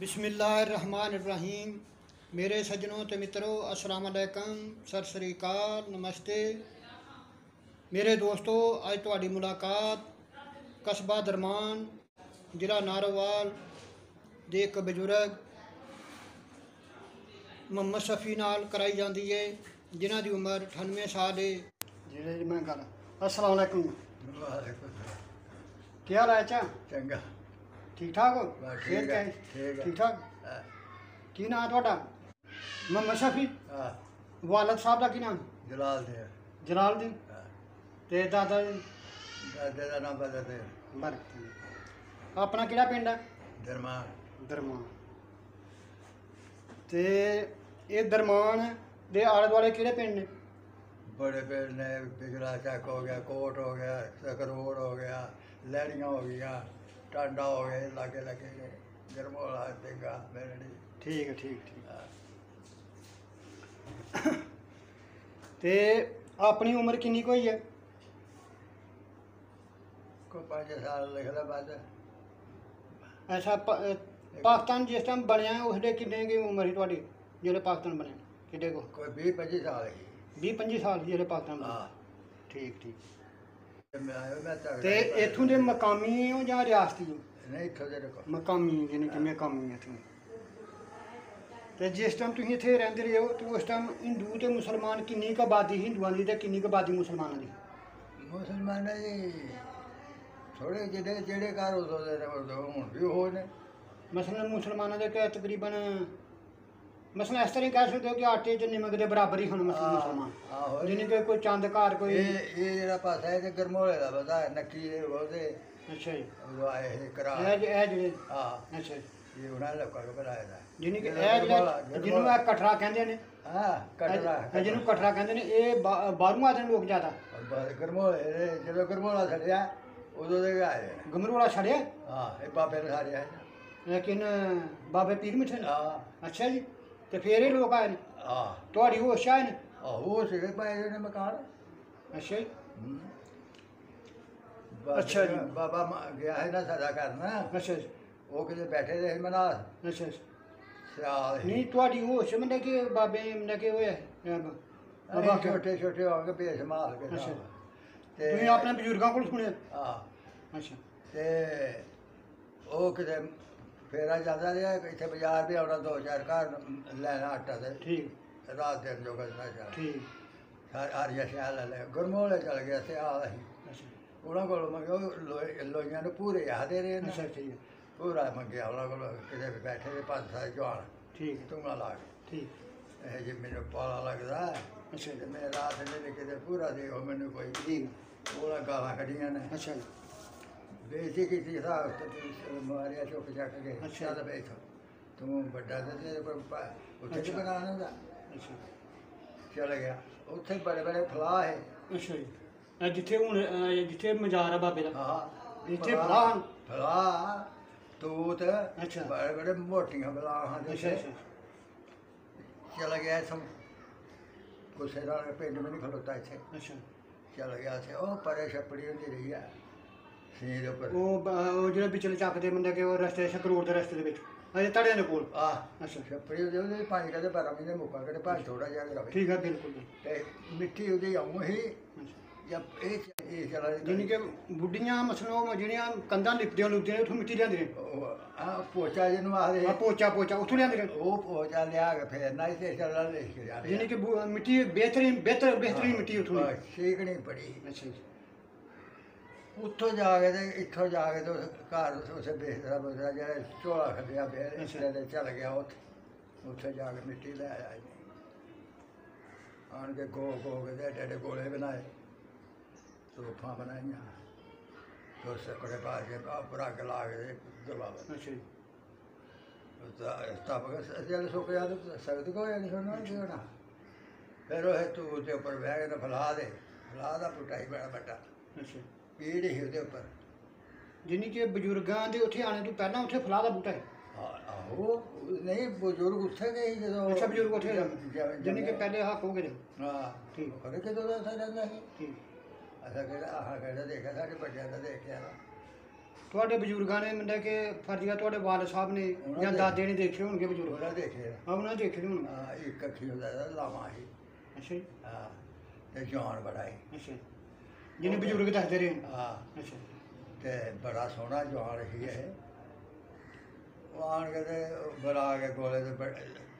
ਬਿਸਮਿਲ੍ਲਾਹਿਰਰਹਿਮਾਨਿਰਰਹੀਮ ਮੇਰੇ ਸੱਜਣੋ ਤੇ ਮਿੱਤਰੋ ਅਸਲਾਮ ਅਲੈਕਮ ਸਤਿ ਸ੍ਰੀ ਅਕਾਲ ਨਮਸਤੇ ਮੇਰੇ ਦੋਸਤੋ ਅੱਜ ਤੁਹਾਡੀ ਮੁਲਾਕਾਤ ਕਸਬਾ ਦਰਮਾਨ ਜ਼ਿਲ੍ਹਾ ਨਾਰੋਵਾਲ ਦੇ ਇੱਕ ਬਜ਼ੁਰਗ ਮੁਹੰਮਦ ਸ਼ਫੀ ਨਾਲ ਕਰਾਈ ਜਾਂਦੀ ਹੈ ਜਿਨ੍ਹਾਂ ਦੀ ਉਮਰ 98 ਸਾਲ ਹੈ ਜਿਹੜੇ ਜੀ ਮੈਂ ਗੱਲ ਅਸਲਾਮ ਅਲੈਕਮ ਕੀ ਹਾਲ ਹੈ ਚਾ ਚੰਗਾ ਠੀਕ ਠਾਕ ਹੋ? ਬਸ ਠੀਕ ਸਿਹਤ ਹੈ, ਕੈ- ਠੀਕ ਹੈ। ਠੀਕ ਠਾਕ? ਹਾਂ, ਕੀ ਨਾਮ ਤੁਹਾਡਾ? ਮੁਹੰਮਦ ਸ਼ਫੀ ਹਾਂ, ਵਾਲਦ ਸਾਹਿਬ ਦਾ ਕੀ ਨਾਮ? ਜਲਾਲ ਦੇ। ਜਲਾਲਦੀਨ ਹਾਂ, ਤੇ ਦਾਦਾ ਜੀ? ਦਾਦੇ ਦਾ ਨਾਮ ਬਦਲਦੇ ਬਰਕ ਆਪਣਾ ਕਿਹੜਾ ਪਿੰਡ ਹੈ? ਦਰਮਾਨ। ਦਰਮਾਨ। ਤੇ ਇਹ ਦਰਮਾਨ ਦੇ ਆਲੇ ਦੁਆਲੇ ਕਿਹੜੇ ਪਿੰਡ ਨੇ? ਬੜੇ ਪਿੰਡ ਨੇ। ਬਿਜਲਾ ਚੱਕ ਹੋ ਗਿਆ ਕੋਟ ਹੋ ਗਿਆ ਸਕਰੋੜ ਹੋ ਗਿਆ ਲਹਿੜੀਆਂ ਹੋ ਗਈਆਂ। ਟਾਂਡਾ ਹੋ ਗਏ ਲਾਗੇ ਲੱਗੇ ਨੇ ਗਰਮੋਲਾ ਦੇਗਾ ਮੇਰੜੀ ਠੀਕ ਹੈ ਠੀਕ ਠੀਕ ਹਾਂ, ਤੇ ਆਪਣੀ ਉਮਰ ਕਿੰਨੀ ਕੁ ਹੋਈ ਹੈ ਕੋਈ ਪੰਜ ਸਾਲ ਲਿਖਦਾ ਬਾਅਦ ਐਸਾ ਪ- ਅਹ ਪਾਕਿਸਤਾਨ ਜਿਸ ਟਾਈਮ ਬਣਿਆ ਉਸ ਦੇ ਕਿੰਨੇ ਕੀ ਉਮਰ ਸੀ ਤੁਹਾਡੀ ਜਿਹੜੇ ਪਾਕਿਸਤਾਨ ਬਣਿਆ ਕਿੱਡੇ ਕੋ ਕੋਈ 20 25 ਸਾਲ ਹੀ 20 25 ਸਾਲ ਜਿਹੜੇ ਪਾਕਿਸਤਾਨ ਮੈਂ ਆਇਆ ਮੈਂ ਤੱਕ ਤੇ ਇਥੋਂ ਦੇ ਮਕਾਮੀ ਹੋ ਜਾਂ ਰਿਆਸਤੀ ਹੋ? ਨਹੀਂ ਇੱਥੋਂ ਦੇ ਰਕੋ ਮਕਾਮੀ ਜਿਹਨੇ ਕਿ ਮਕਾਮੀ ਇੱਥੋਂ। ਤੇ ਜਿਸ ਟਾਈਮ ਤੁਸੀਂ ਇੱਥੇ ਰਹਿੰਦੇ ਰਹੇ ਹੋ ਤੇ ਉਸ ਟਾਈਮ ਹਿੰਦੂ ਤੇ ਮੁਸਲਮਾਨ ਕਿੰਨੀ ਕੁ ਆਬਾਦੀ ਹਿੰਦੂਆਂ ਦੀ ਤੇ ਕਿੰਨੀ ਕੁ ਆਬਾਦੀ ਮੁਸਲਮਾਨਾਂ ਦੀ? ਮੁਸਲਮਾਨਾਂ ਜੀ ਥੋੜੇ ਜਿਹੜੇ ਜਿਹੜੇ ਘਰ ਉਦੋਂ ਦੇ ਹੁਣ ਵੀ ਉਹ ਨੇ। ਮਸਲਨ ਮੁਸਲਮਾਨਾਂ ਦੇ ਕਿ ਤਕਰੀਬਨ ਮਸਲਾ ਇਸ ਤਰ੍ਹਾਂ ਹੀ ਕਹਿ ਸਕਦੇ ਹੋ ਕਿ ਆਟੇ 'ਚ ਨਿਮਕ ਦੇ ਬਰਾਬਰ ਹੀ ਹਨ ਮੁਸਲਮਾਨ ਮੁਸਲਮਾਨ ਆਹੋ ਜਿਹਨੇ ਕਿ ਕੋਈ ਚੰਦ ਘਰ ਕੋਈ ਇਹ ਇਹ ਜਿਹੜਾ ਪਾਸਾ ਹੈ ਤੇ ਗਰਮੋਲੇ ਦਾ ਪਤਾ ਹੈ ਨੱਕੀ ਦੇ ਉਹਦੇ ਅੱਛਾ ਜੀ। ਉਹ ਆਏ ਇਹ ਕਰਾ ਇਹ ਜ- ਇਹ ਜਿਹੜੇ ਹਾਂ ਅੱਛਾ ਜੀ। ਇਹ ਉਹਨਾਂ ਨੇ ਲੋਕਾਂ ਨੂੰ ਬਣਾਇਆ ਦਾ ਜਿਹਨੇ ਕਿ ਇਹ ਜਿਹੜਾ ਜਿਹੜਾ ਗਰਮੋਲਾ- ਜਿਹਨੂੰ ਇਹ ਕਟਰਾ ਕਹਿੰਦੇ ਨੇ। ਹਾਂ ਕਟਰਾ ਇਹ ਜਿਹਨੂੰ ਕਟਰਾ ਕਹਿੰਦੇ ਨੇ ਇਹ ਬਾ- ਬਾਹਰੋਂ ਆਦੇ ਨੇ ਲੋਕ ਜ਼ਿਆਦਾ। ਗਰਮੋਲੇ ਦੇ ਜਦੋਂ ਗਰਮੋਲਾ ਛੱਡਿਆ ਉਦੋਂ ਦੇ ਆਏ ਨੇ। ਗਮਰੂ ਵਾਲਾ ਛੜਿਆ? ਹਾਂ ਇਹ ਬਾਬੇ ਨੇ ਸਾਰੇ ਆਏ ਨੇ। ਲੇਕਿਨ ਬਾਬੇ ਪੀਰ ਮਿੱਠੇ ਨੇ? ਹਾਂ। ਅੱਛਾ ਜੀ। ਤੇ ਫੇਰ ਇਹ ਲੋਕ ਆਏ ਨੇ। ਹਾਂ। ਤੁਹਾਡੀ ਹੋਸ਼ ਆਏ ਨੇ? ਉਹ ਸੀਗੇ ਪਾਏ ਨੇ ਮਕਾਨ। ਅੱਛਾ ਜੀ। ਹਮ। ਬਾਬੇ ਅੱਛਾ ਜੀ। ਦਾ- ਬਾਬਾ ਮ- ਗਿਆ ਹੈ ਨਾ ਸਦਾ ਕਰਨਾ। ਅੱਛਾ ਜੀ। ਉਹ ਕਿਤੇ ਬੈਠੇ ਰਹੇ ਮਨਾਸ ਅੱਛਾ ਜੀ। ਸਿਆਲ ਹੀ ਨਹੀਂ ਤੁਹਾਡੀ ਹੋਸ਼ ਮੰਨੇ ਕਿ ਬਾਬੇ ਮੰਨੇ ਕਿ ਹੋਇਆ? ਬਾਬਾ ਅਸੀਂ ਛੋਟੇ ਛੋਟੇ ਹੋ ਕੇ ਭੇਸ ਮਾਰ ਕੇ ਅੱਛਾ। ਤੇ ਤੁਸੀਂ ਆਪਣੇ ਬਜ਼ੁਰਗਾਂ ਕੋਲ ਸੁਣਿਆ? ਹਾਂ। ਅੱਛਾ। ਤੇ ਉਹ ਕਿਤੇ ਫੇਰਾ ਜਾਂਦਾ ਰਿਹਾ ਇੱਥੇ ਬਾਜ਼ਾਰ ਵੀ ਆਉਣਾ ਦੋ ਚਾਰ ਘਰ ਲੈਣਾ ਆਟਾ ਤੇ। ਠੀਕ। ਰਾਤ ਦਿਨ ਜੋ ਕਰਨਾ ਚਾਹ ਠੀਕ। ਹਰ ਹਰ ਜਸ਼ਾ ਲੈ ਲੈ ਗੁਰਮੋਲੇ ਚਲ ਗਿਆ ਸਿਆਲ ਅਸੀਂ ਅੱਛਾ। ਉਹਨਾਂ ਕੋਲ ਮੰਗਿਆ ਉਹ ਲੋਈ- ਲੋਈਆਂ ਨੂੰ ਪੂਰੇ ਆਦੇ ਰਹੇ ਨੇ। ਅੱਛਾ ਠੀਕ ਹੈ ਪੂਰਾ ਮੰਗਿਆ ਉਹਨਾਂ ਕੋਲ ਕਿਤੇ ਵੀ ਬੈਠੇ ਨੇ ਪੰਜ ਸੱਤ ਜਵਾਨ। ਠੀਕ। ਹੈ ਤੁੰਗਾ ਲਾ ਕੇ। ਠੀਕ। ਇਹ ਜੇ ਮੈਨੂੰ ਪਾਲਾ ਲੱਗਦਾ ਅੱਛਾ ਤੇ ਜੀ ਮੈਂ ਰਾਤ ਨੇ ਕਿਤੇ ਪੂਰਾ ਦੇ ਉਹ ਮੈਨੂੰ ਕੋਈ ਠੀਕ ਉਹਦਾ ਗਾਲਾਂ ਕੱਢੀਆਂ ਨੇ। ਅੱਛਾ ਜੀ। ਬੇਇੱਜ਼ਤੀ ਕੀਤੀ ਹਿਸਾਬ ਤੇ ਤੂੰ ਮਾਰਿਆ ਚੁੱਕ ਚੱਕ ਕੇ ਅੱਛਾ। ਚੱਲ ਬੈਠ ਤੂੰ ਵੱਡਾ ਤੇ ਤੇਰੇ ਕੋਲ ਉੱਥੇ ਕੀ ਅੱਛਾ। ਬਣਾਉਣਾ ਹੁੰਦਾ ਅੱਛਾ। ਚਲ ਗਿਆ। ਉੱਥੇ ਬੜੇ ਬੜੇ ਫਲਾਹ ਹੈ। ਅੱਛਾ ਜੀ। ਜਿੱਥੇ ਹੁਣ ਜਿੱਥੇ ਮਜ਼ਾਰ ਆ ਬਾਬੇ ਦਾ। ਹਾਂ। ਇੱਥੇ ਫਲਾਹ? ਫਲਾਹ। ਤੂਤ ਅੱਛਾ। ਬੜੇ ਬੜੇ ਮੋਟੀਆਂ ਫਲਾਹ ਹਨ ਅੱਛਾ ਚਲ ਗਿਆ ਇਥੋਂ। ਕੁਸੇ ਨਾਲ ਪਿੰਡ ਨਹੀਂ ਖਲੋਤਾ ਇੱਥੇ। ਅੱਛਾ। ਚਲ ਗਿਆ ਇੱਥੇ। ਉਹ ਪਰੇ ਛੱਪੜੀ ਹੁੰਦੀ ਰਹੀ ਆ। ਸੀਂ ਦੇ ਉੱਪਰ। ਉਹ ਬ- ਉਹ ਜਿਹੜੇ ਵਿਚਲੇ ਚੱਕਦੇ ਬੰਦੇ ਕਿ ਉਹ ਰਸਤੇ ਸ਼ਕਰੂਰ ਦੇ ਰਸਤੇ ਦੇ ਵਿੱਚ। ਅਜੇ ਤੜਿਆਂ ਦੇ ਕੋਲ। ਆ ਅੱਛਾ। ਛੱਪੜੀ ਉਹਦੇ ਉਹਦੇ ਪੰਜ ਕਦੇ ਬਾਰਾਂ ਮਹੀਨੇ ਮੁੱਕਾ ਕਦੇ ਭਾਂ ਥੋੜਾ ਜਿਹਾ ਵੀ ਰਵੇ। ਠੀਕ ਹੈ ਬਿਲਕੁਲ ਜੀ। ਤੇ ਮਿੱਟੀ ਉਹਦੀ ਆਉਂ ਹੀ ਅੱਛਾ। ਜਦ ਇਹ ਚ- ਇਹ ਚਲਾ ਜਾਣੀ ਕਿ ਬੁੱਢੀਆਂ ਮਸਲੋਂ ਜਿਹੜੀਆਂ ਕੰਧਾਂ ਲਿਪਦੀਆਂ ਲੁਪਦੀਆਂ ਨੇ ਉੱਥੋਂ ਮਿੱਟੀ ਲਿਆਂਦੇ ਨੇ? ਆ ਪੋਚਾ ਜਿਹਨੂੰ ਆਖਦੇ ਆ ਪੋਚਾ ਪੋਚਾ ਉੱਥੋਂ ਲਿਆਂਦੇ ਨੇ? ਉਹ ਪੋਚਾ ਲਿਆ ਕੇ ਫੇਰ ਨਾ ਇਸੇ ਚੱਲਣਾ ਲੈ ਕੇ ਜਾ ਜਾਣੀ ਕਿ ਬੁ- ਮਿੱਟੀ ਬਿਹਤਰੀਨ ਬਿਹਤਰ ਬਿਹਤਰੀਨ ਮਿੱਟੀ ਉੱਥੋਂ ਦੀ। ਸੀਕਣੀ ਪੜੀ। ਅੱਛਾ ਜੀ ਉੱਥੋਂ ਜਾ ਕੇ ਤੇ ਇੱਥੋਂ ਜਾ ਕੇ ਤੇ ਉਸ ਘਰ ਉਸੇ ਬੇਸਰਾ ਬਸਰਾ ਜਿਹੜਾ ਝੋਲਾ ਖੱਡਿਆ ਫੇਰ ਅੱਛਾ। ਇੱਥੇ ਤੇ ਚੱਲ ਗਿਆ ਉੱਥੇ। ਉੱਥੇ ਜਾ ਕੇ ਮਿੱਟੀ ਲੈ ਆਇਆ ਜੀ। ਆਣ ਕੇ ਗੋ ਗੋ ਕੇ ਤੇ ਡੇਡੇ ਗੋਲੇ ਬਣਾਏ। ਤੋਫਾਂ ਬਣਾਈਆਂ। ਦੋ ਸਕੜੇ ਪਾ ਕੇ ਪੂਰਾ ਗਲਾ ਕੇ ਗਲਾ ਅੱਛਾ ਜੀ। ਸਤਾਪਕ ਜਦ ਸੁੱਕ ਜਾ ਤਾਂ ਸਖਤ ਕੋ ਨਹੀਂ ਹੋਣਾ ਕੀ ਹੋਣਾ। ਫਿਰ ਉਹ ਤੂੰ ਤੇ ਉੱਪਰ ਬਹਿ ਕੇ ਤੇ ਫਲਾ ਦੇ। ਫਲਾ ਦਾ ਪੁਟਾਈ ਬੜਾ ਵੱਡਾ। ਅੱਛਾ। ਪੀੜ ਹੀ ਉਹਦੇ ਉੱਪਰ। ਜਾਣੀ ਕਿ ਬਜ਼ੁਰਗਾਂ ਦੇ ਉੱਥੇ ਆਣੇ ਤੋਂ ਪਹਿਲਾਂ ਉੱਥੇ ਫਲਾਹ ਦਾ ਬੂਟਾ ਹੈ। ਆਹੋ ਨਹੀਂ ਬਜ਼ੁਰਗ ਉੱਥੇ ਗਏ ਸੀ ਜਦੋਂ ਅੱਛਾ ਬਜ਼ੁਰਗ ਉੱਥੇ ਜਾਣੀ ਕਿ ਪਹਿਲੇ ਹੱਕ ਹੋ ਗਏ ਨੇ। ਹਾਂ ਠੀਕ। ਕਰੇ ਕਿਦੋਂ ਦਾ ਉੱਥੇ ਰਹਿੰਦਾ ਸੀ। ਠੀਕ। ਅਸਾਂ ਕਿਹੜਾ ਆਹ ਕਿਹੜਾ ਦੇਖਿਆ ਸਾਡੇ ਵੱਡਿਆਂ ਦਾ ਦੇਖਿਆ। ਤੁਹਾਡੇ ਬਜ਼ੁਰਗਾਂ ਨੇ ਮਤਲਬ ਕਿ ਫਰਜ਼ੀਆ ਤੁਹਾਡੇ ਵਾਲਦ ਸਾਹਿਬ ਨੇ ਜਾਂ ਦਾਦੇ ਨੇ ਦੇਖੇ ਹੋਣਗੇ ਬਜ਼ੁਰਗ? ਉਹਨਾਂ ਦੇਖੇ ਆ। ਉਹਨਾਂ ਨੇ ਦੇਖੇ ਹੋਣਗੇ ਆ ਇੱਕ ਅੱਖੀ ਹੁੰਦਾ ਲਾਵਾਂ ਸੀ। ਅੱਛਾ ਜੀ। ਹਾਂ ਤੇ ਜਾਨ ਬੜਾ ਅੱਛਾ ਜਿਹਨੇ ਬਜ਼ੁਰਗ ਦੱਸਦੇ ਰਹੇ ਨੇ। ਹਾਂ। ਅੱਛਾ। ਤੇ ਬੜਾ ਸੋਹਣਾ ਜਵਾਨ ਸੀ ਇਹ। ਉਹ ਆਣ ਕੇ ਤੇ ਬਰਾ ਕੇ ਕੋਲੇ ਤੇ ਬੈ-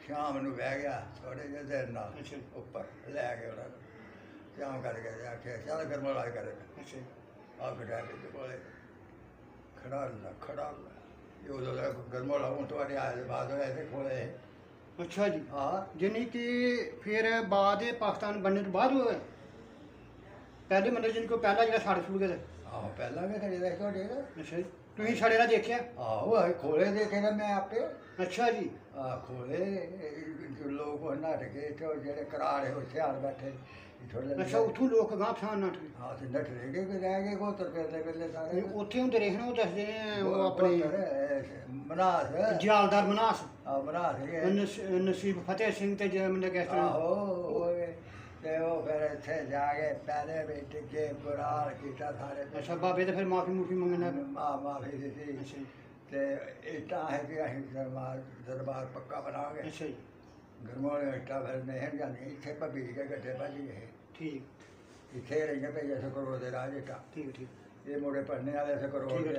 ਸ਼ਾਮ ਨੂੰ ਬਹਿ ਗਿਆ ਥੋੜੇ ਜਿਹੇ ਦੇਰ ਨਾਲ ਅੱਛਾ। ਉੱਪਰ ਲੈ ਕੇ ਉਹਨਾਂ ਨੂੰ ਸ਼ਾਮ ਕਰਕੇ ਤੇ ਆਖਿਆ ਚੱਲ ਗਰਮਲਾ ਕਰੇ। ਅੱਛਾ। ਆ ਬਿਠਾ ਕੇ ਤੇ ਕੋਲੇ ਖੜਾ ਲਾ ਖੜਾ ਲਾ ਇਹ ਉਦੋਂ ਦਾ ਗਰਮਲਾ ਹੁਣ ਤੁਹਾਡੇ ਆਏ ਦੇ ਬਾਅਦ ਹੋਇਆ ਤੇ ਕੋਲੇ। ਅੱਛਾ ਜੀ। ਹਾਂ। ਜਾਨੀ ਕਿ ਫਿਰ ਬਾਅਦ ਇਹ ਪਾਕਿਸਤਾਨ ਬਣਨੇ ਤੋਂ ਬਾਅਦ ਹੋਇਆ? ਪਹਿਲੇ ਮਤਲਬ ਜਿਨ ਕੋ ਪਹਿਲਾ ਜਿਹੜਾ ਸਾੜ ਸੁੜ ਗਿਆ ਆਹੋ ਪਹਿਲਾਂ ਵੀ ਖੜੇ ਦੇ ਦਾ ਅੱਛਾ ਜੀ। ਤੁਸੀਂ ਛੜੇ ਦਾ ਦੇਖਿਆ? ਆਹੋ ਆਹ ਖੋਲੇ ਦੇਖੇ ਨਾ ਮੈਂ ਆਪੇ। ਅੱਛਾ ਜੀ। ਆ ਖੋਲੇ ਜੋ ਲੋਕ ਉਹ ਗਏ ਤੇ ਉਹ ਜਿਹੜੇ ਕਰਾਰੇ ਹੁਸ਼ਿਆਰ ਬੈਠੇ। ਥੋੜੇ ਅੱਛਾ ਉੱਥੋਂ ਲੋਕ ਗਾਂ ਨੱਠ ਗਏ। ਹਾਂ ਤੇ ਨੱਠ ਰਹੇ ਕਿ ਰਹਿ ਗਏ ਕੋ ਤਰ ਪਰਲੇ ਪਰਲੇ ਸਾਰੇ ਉੱਥੇ ਹੁੰਦੇ ਰਹੇ ਨੇ ਉਹ ਦੱਸਦੇ ਨੇ ਉਹ ਆਪਣੇ ਮਨਾਸ। ਜਾਲਦਾਰ ਮਨਾਸ। ਆ ਮਨਾਸ ਗਏ ਨਸ- ਨਸੀਬ ਫਤਿਹ ਸਿੰਘ ਤੇ ਜੈ ਮੰਦੇ ਕਿਸ ਤਰ੍ਹਾਂ ਆਹੋ ਤੇ ਉਹ ਫਿਰ ਇੱਥੇ ਜਾ ਕੇ ਪਹਿਲੇ ਵੀ ਟਿੱਕੇ ਬੁਰਾਲ ਕੀਤਾ ਸਾਰੇ ਅੱਛਾ ਬਾਬੇ ਤੇ ਫਿਰ ਮਾਫੀ ਮੂਫੀ ਮੰਗਣਾ। ਮਾ ਮਾਫੀ ਦਿੱਤੀ। ਤੇ ਇੱਟਾਂ ਹੈ ਕਿ ਅਸੀਂ ਦਰਬਾਰ ਦਰਬਾਰ ਪੱਕਾ ਬਣਾਵਾਂਗੇ। ਅੱਛਾ ਜੀ। ਗਰਮੋਲੇ ਇੱਟਾਂ ਫਿਰ ਨਹੀਂ ਜਾਂਦੀ ਇੱਥੇ ਭੱਬੀ ਕੇ ਗੱਡੇ ਭੱਜ ਗਏ। ਠੀਕ। ਇੱਥੇ ਰਹੀਆਂ ਪਈ ਐਸੇ ਕਰੋ ਦੇ ਰਾਜ ਇੱਟਾਂ। ਠੀਕ ਠੀਕ। ਇਹ ਮੁੰਡੇ ਪੜਨੇ ਵਾਲੇ ਐਸੇ ਕਰੋ ਦੇ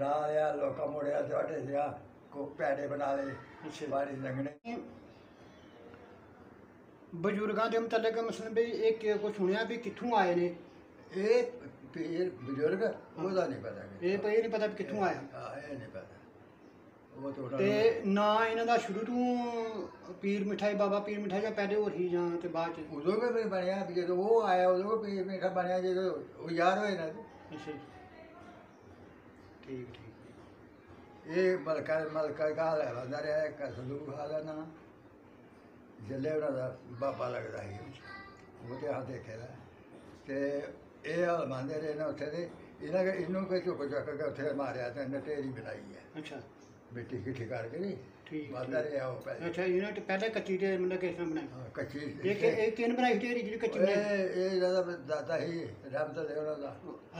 ਰਾਹ ਲਿਆ ਲੋਕਾਂ ਮੁੜਿਆ ਤੁਹਾਡੇ ਜਿਆ ਕੋ ਪੈੜੇ ਬਣਾ ਲਏ। ਬਾਰੀ ਲੰਗਣੇ ਬਜ਼ੁਰਗਾਂ ਦੇ ਮੁਤਲਕ ਮਸਲਨ ਵੀ ਇਹ ਕਿ ਕੋ ਸੁਣਿਆ ਵੀ ਕਿੱਥੋਂ ਆਏ ਨੇ? ਇਹ ਪੀਰ ਬਜ਼ੁਰਗ ਉਹਦਾ ਨਹੀਂ ਪਤਾ ਇਹ ਪਈ ਨਹੀਂ ਪਤਾ ਵੀ ਕਿੱਥੋਂ ਆਇਆ ਹਾਂ ਇਹ ਨਹੀਂ ਪਤਾ। ਉਹ ਤਾਂ ਨਾ ਇਹਨਾਂ ਦਾ ਸ਼ੁਰੂ ਤੋਂ ਪੀਰ ਮਿਠਾਈ ਬਾਬਾ ਪੀਰ ਮਿਠਾਈ ਜਾਂ ਪਹਿਲੇ ਹੋਰ ਹੀ ਜਾਂ ਤੇ ਬਾਅਦ ਚ? ਉਦੋਂ ਵੀ ਬਣਿਆ ਵੀ ਜਦੋਂ ਉਹ ਆਇਆ ਉਦੋਂ ਵੀ ਪੀਰ ਮੀਠਾ ਬਣਿਆ ਜਦੋਂ ਉਹ ਯਾਰ ਹੋਏ ਨਾ ਅੱਛਾ ਠੀਕ ਠੀਕ। ਇਹ ਮਲਕਾ ਮਲਕਾ ਕਾ ਲੈ ਵੰਦਾ ਰਿਹਾ ਇੱਕ ਸਲੂ ਹਾਲਾ ਨਾ। ਜੱਲੇ ਉਹਨਾਂ ਦਾ ਬਾਬਾ ਲੱਗਦਾ ਸੀ ਉਹ ਤੇ ਆ ਦੇਖਿਆ ਦਾ। ਤੇ ਇਹ ਹਾਲ ਮੰਨਦੇ ਰਹੇ ਨੇ ਉੱਥੇ ਦੇ। ਇਹਨਾਂ ਕੇ ਇਹਨੂੰ ਕੋਈ ਝੁਕ ਚੱਕ ਕੇ ਉੱਥੇ ਮਾਰਿਆ ਤੇ ਇਹਨੇ ਢੇਰੀ ਬਣਾਈ ਹੈ ਅੱਛਾ। ਮਿੱਟੀ ਕਿੱਠੀ ਕਰਕੇ ਨਹੀਂ ਠੀਕ ਵਾਦਾ ਰਿਹਾ ਉਹ ਪਹਿਲੇ। ਅੱਛਾ ਇਹਨਾਂ ਨੇ ਪਹਿਲੇ ਕੱਚੀ ਤੇ ਮਤਲਬ ਕਿਸ ਤਰ੍ਹਾਂ ਬਣਾਈ? ਹਾਂ, ਕੱਚੀ ਇਹ ਕਿ ਇਹ ਕਿਨ ਬਣਾਈ ਢੇਰੀ ਜਿਹੜੀ ਕੱਚੀ ਬਣਾਈ? ਇਹ ਇਹ ਦਾਦਾ ਹੀ ਰੱਬ ਦੇ ਉਹਨਾਂ ਦਾ।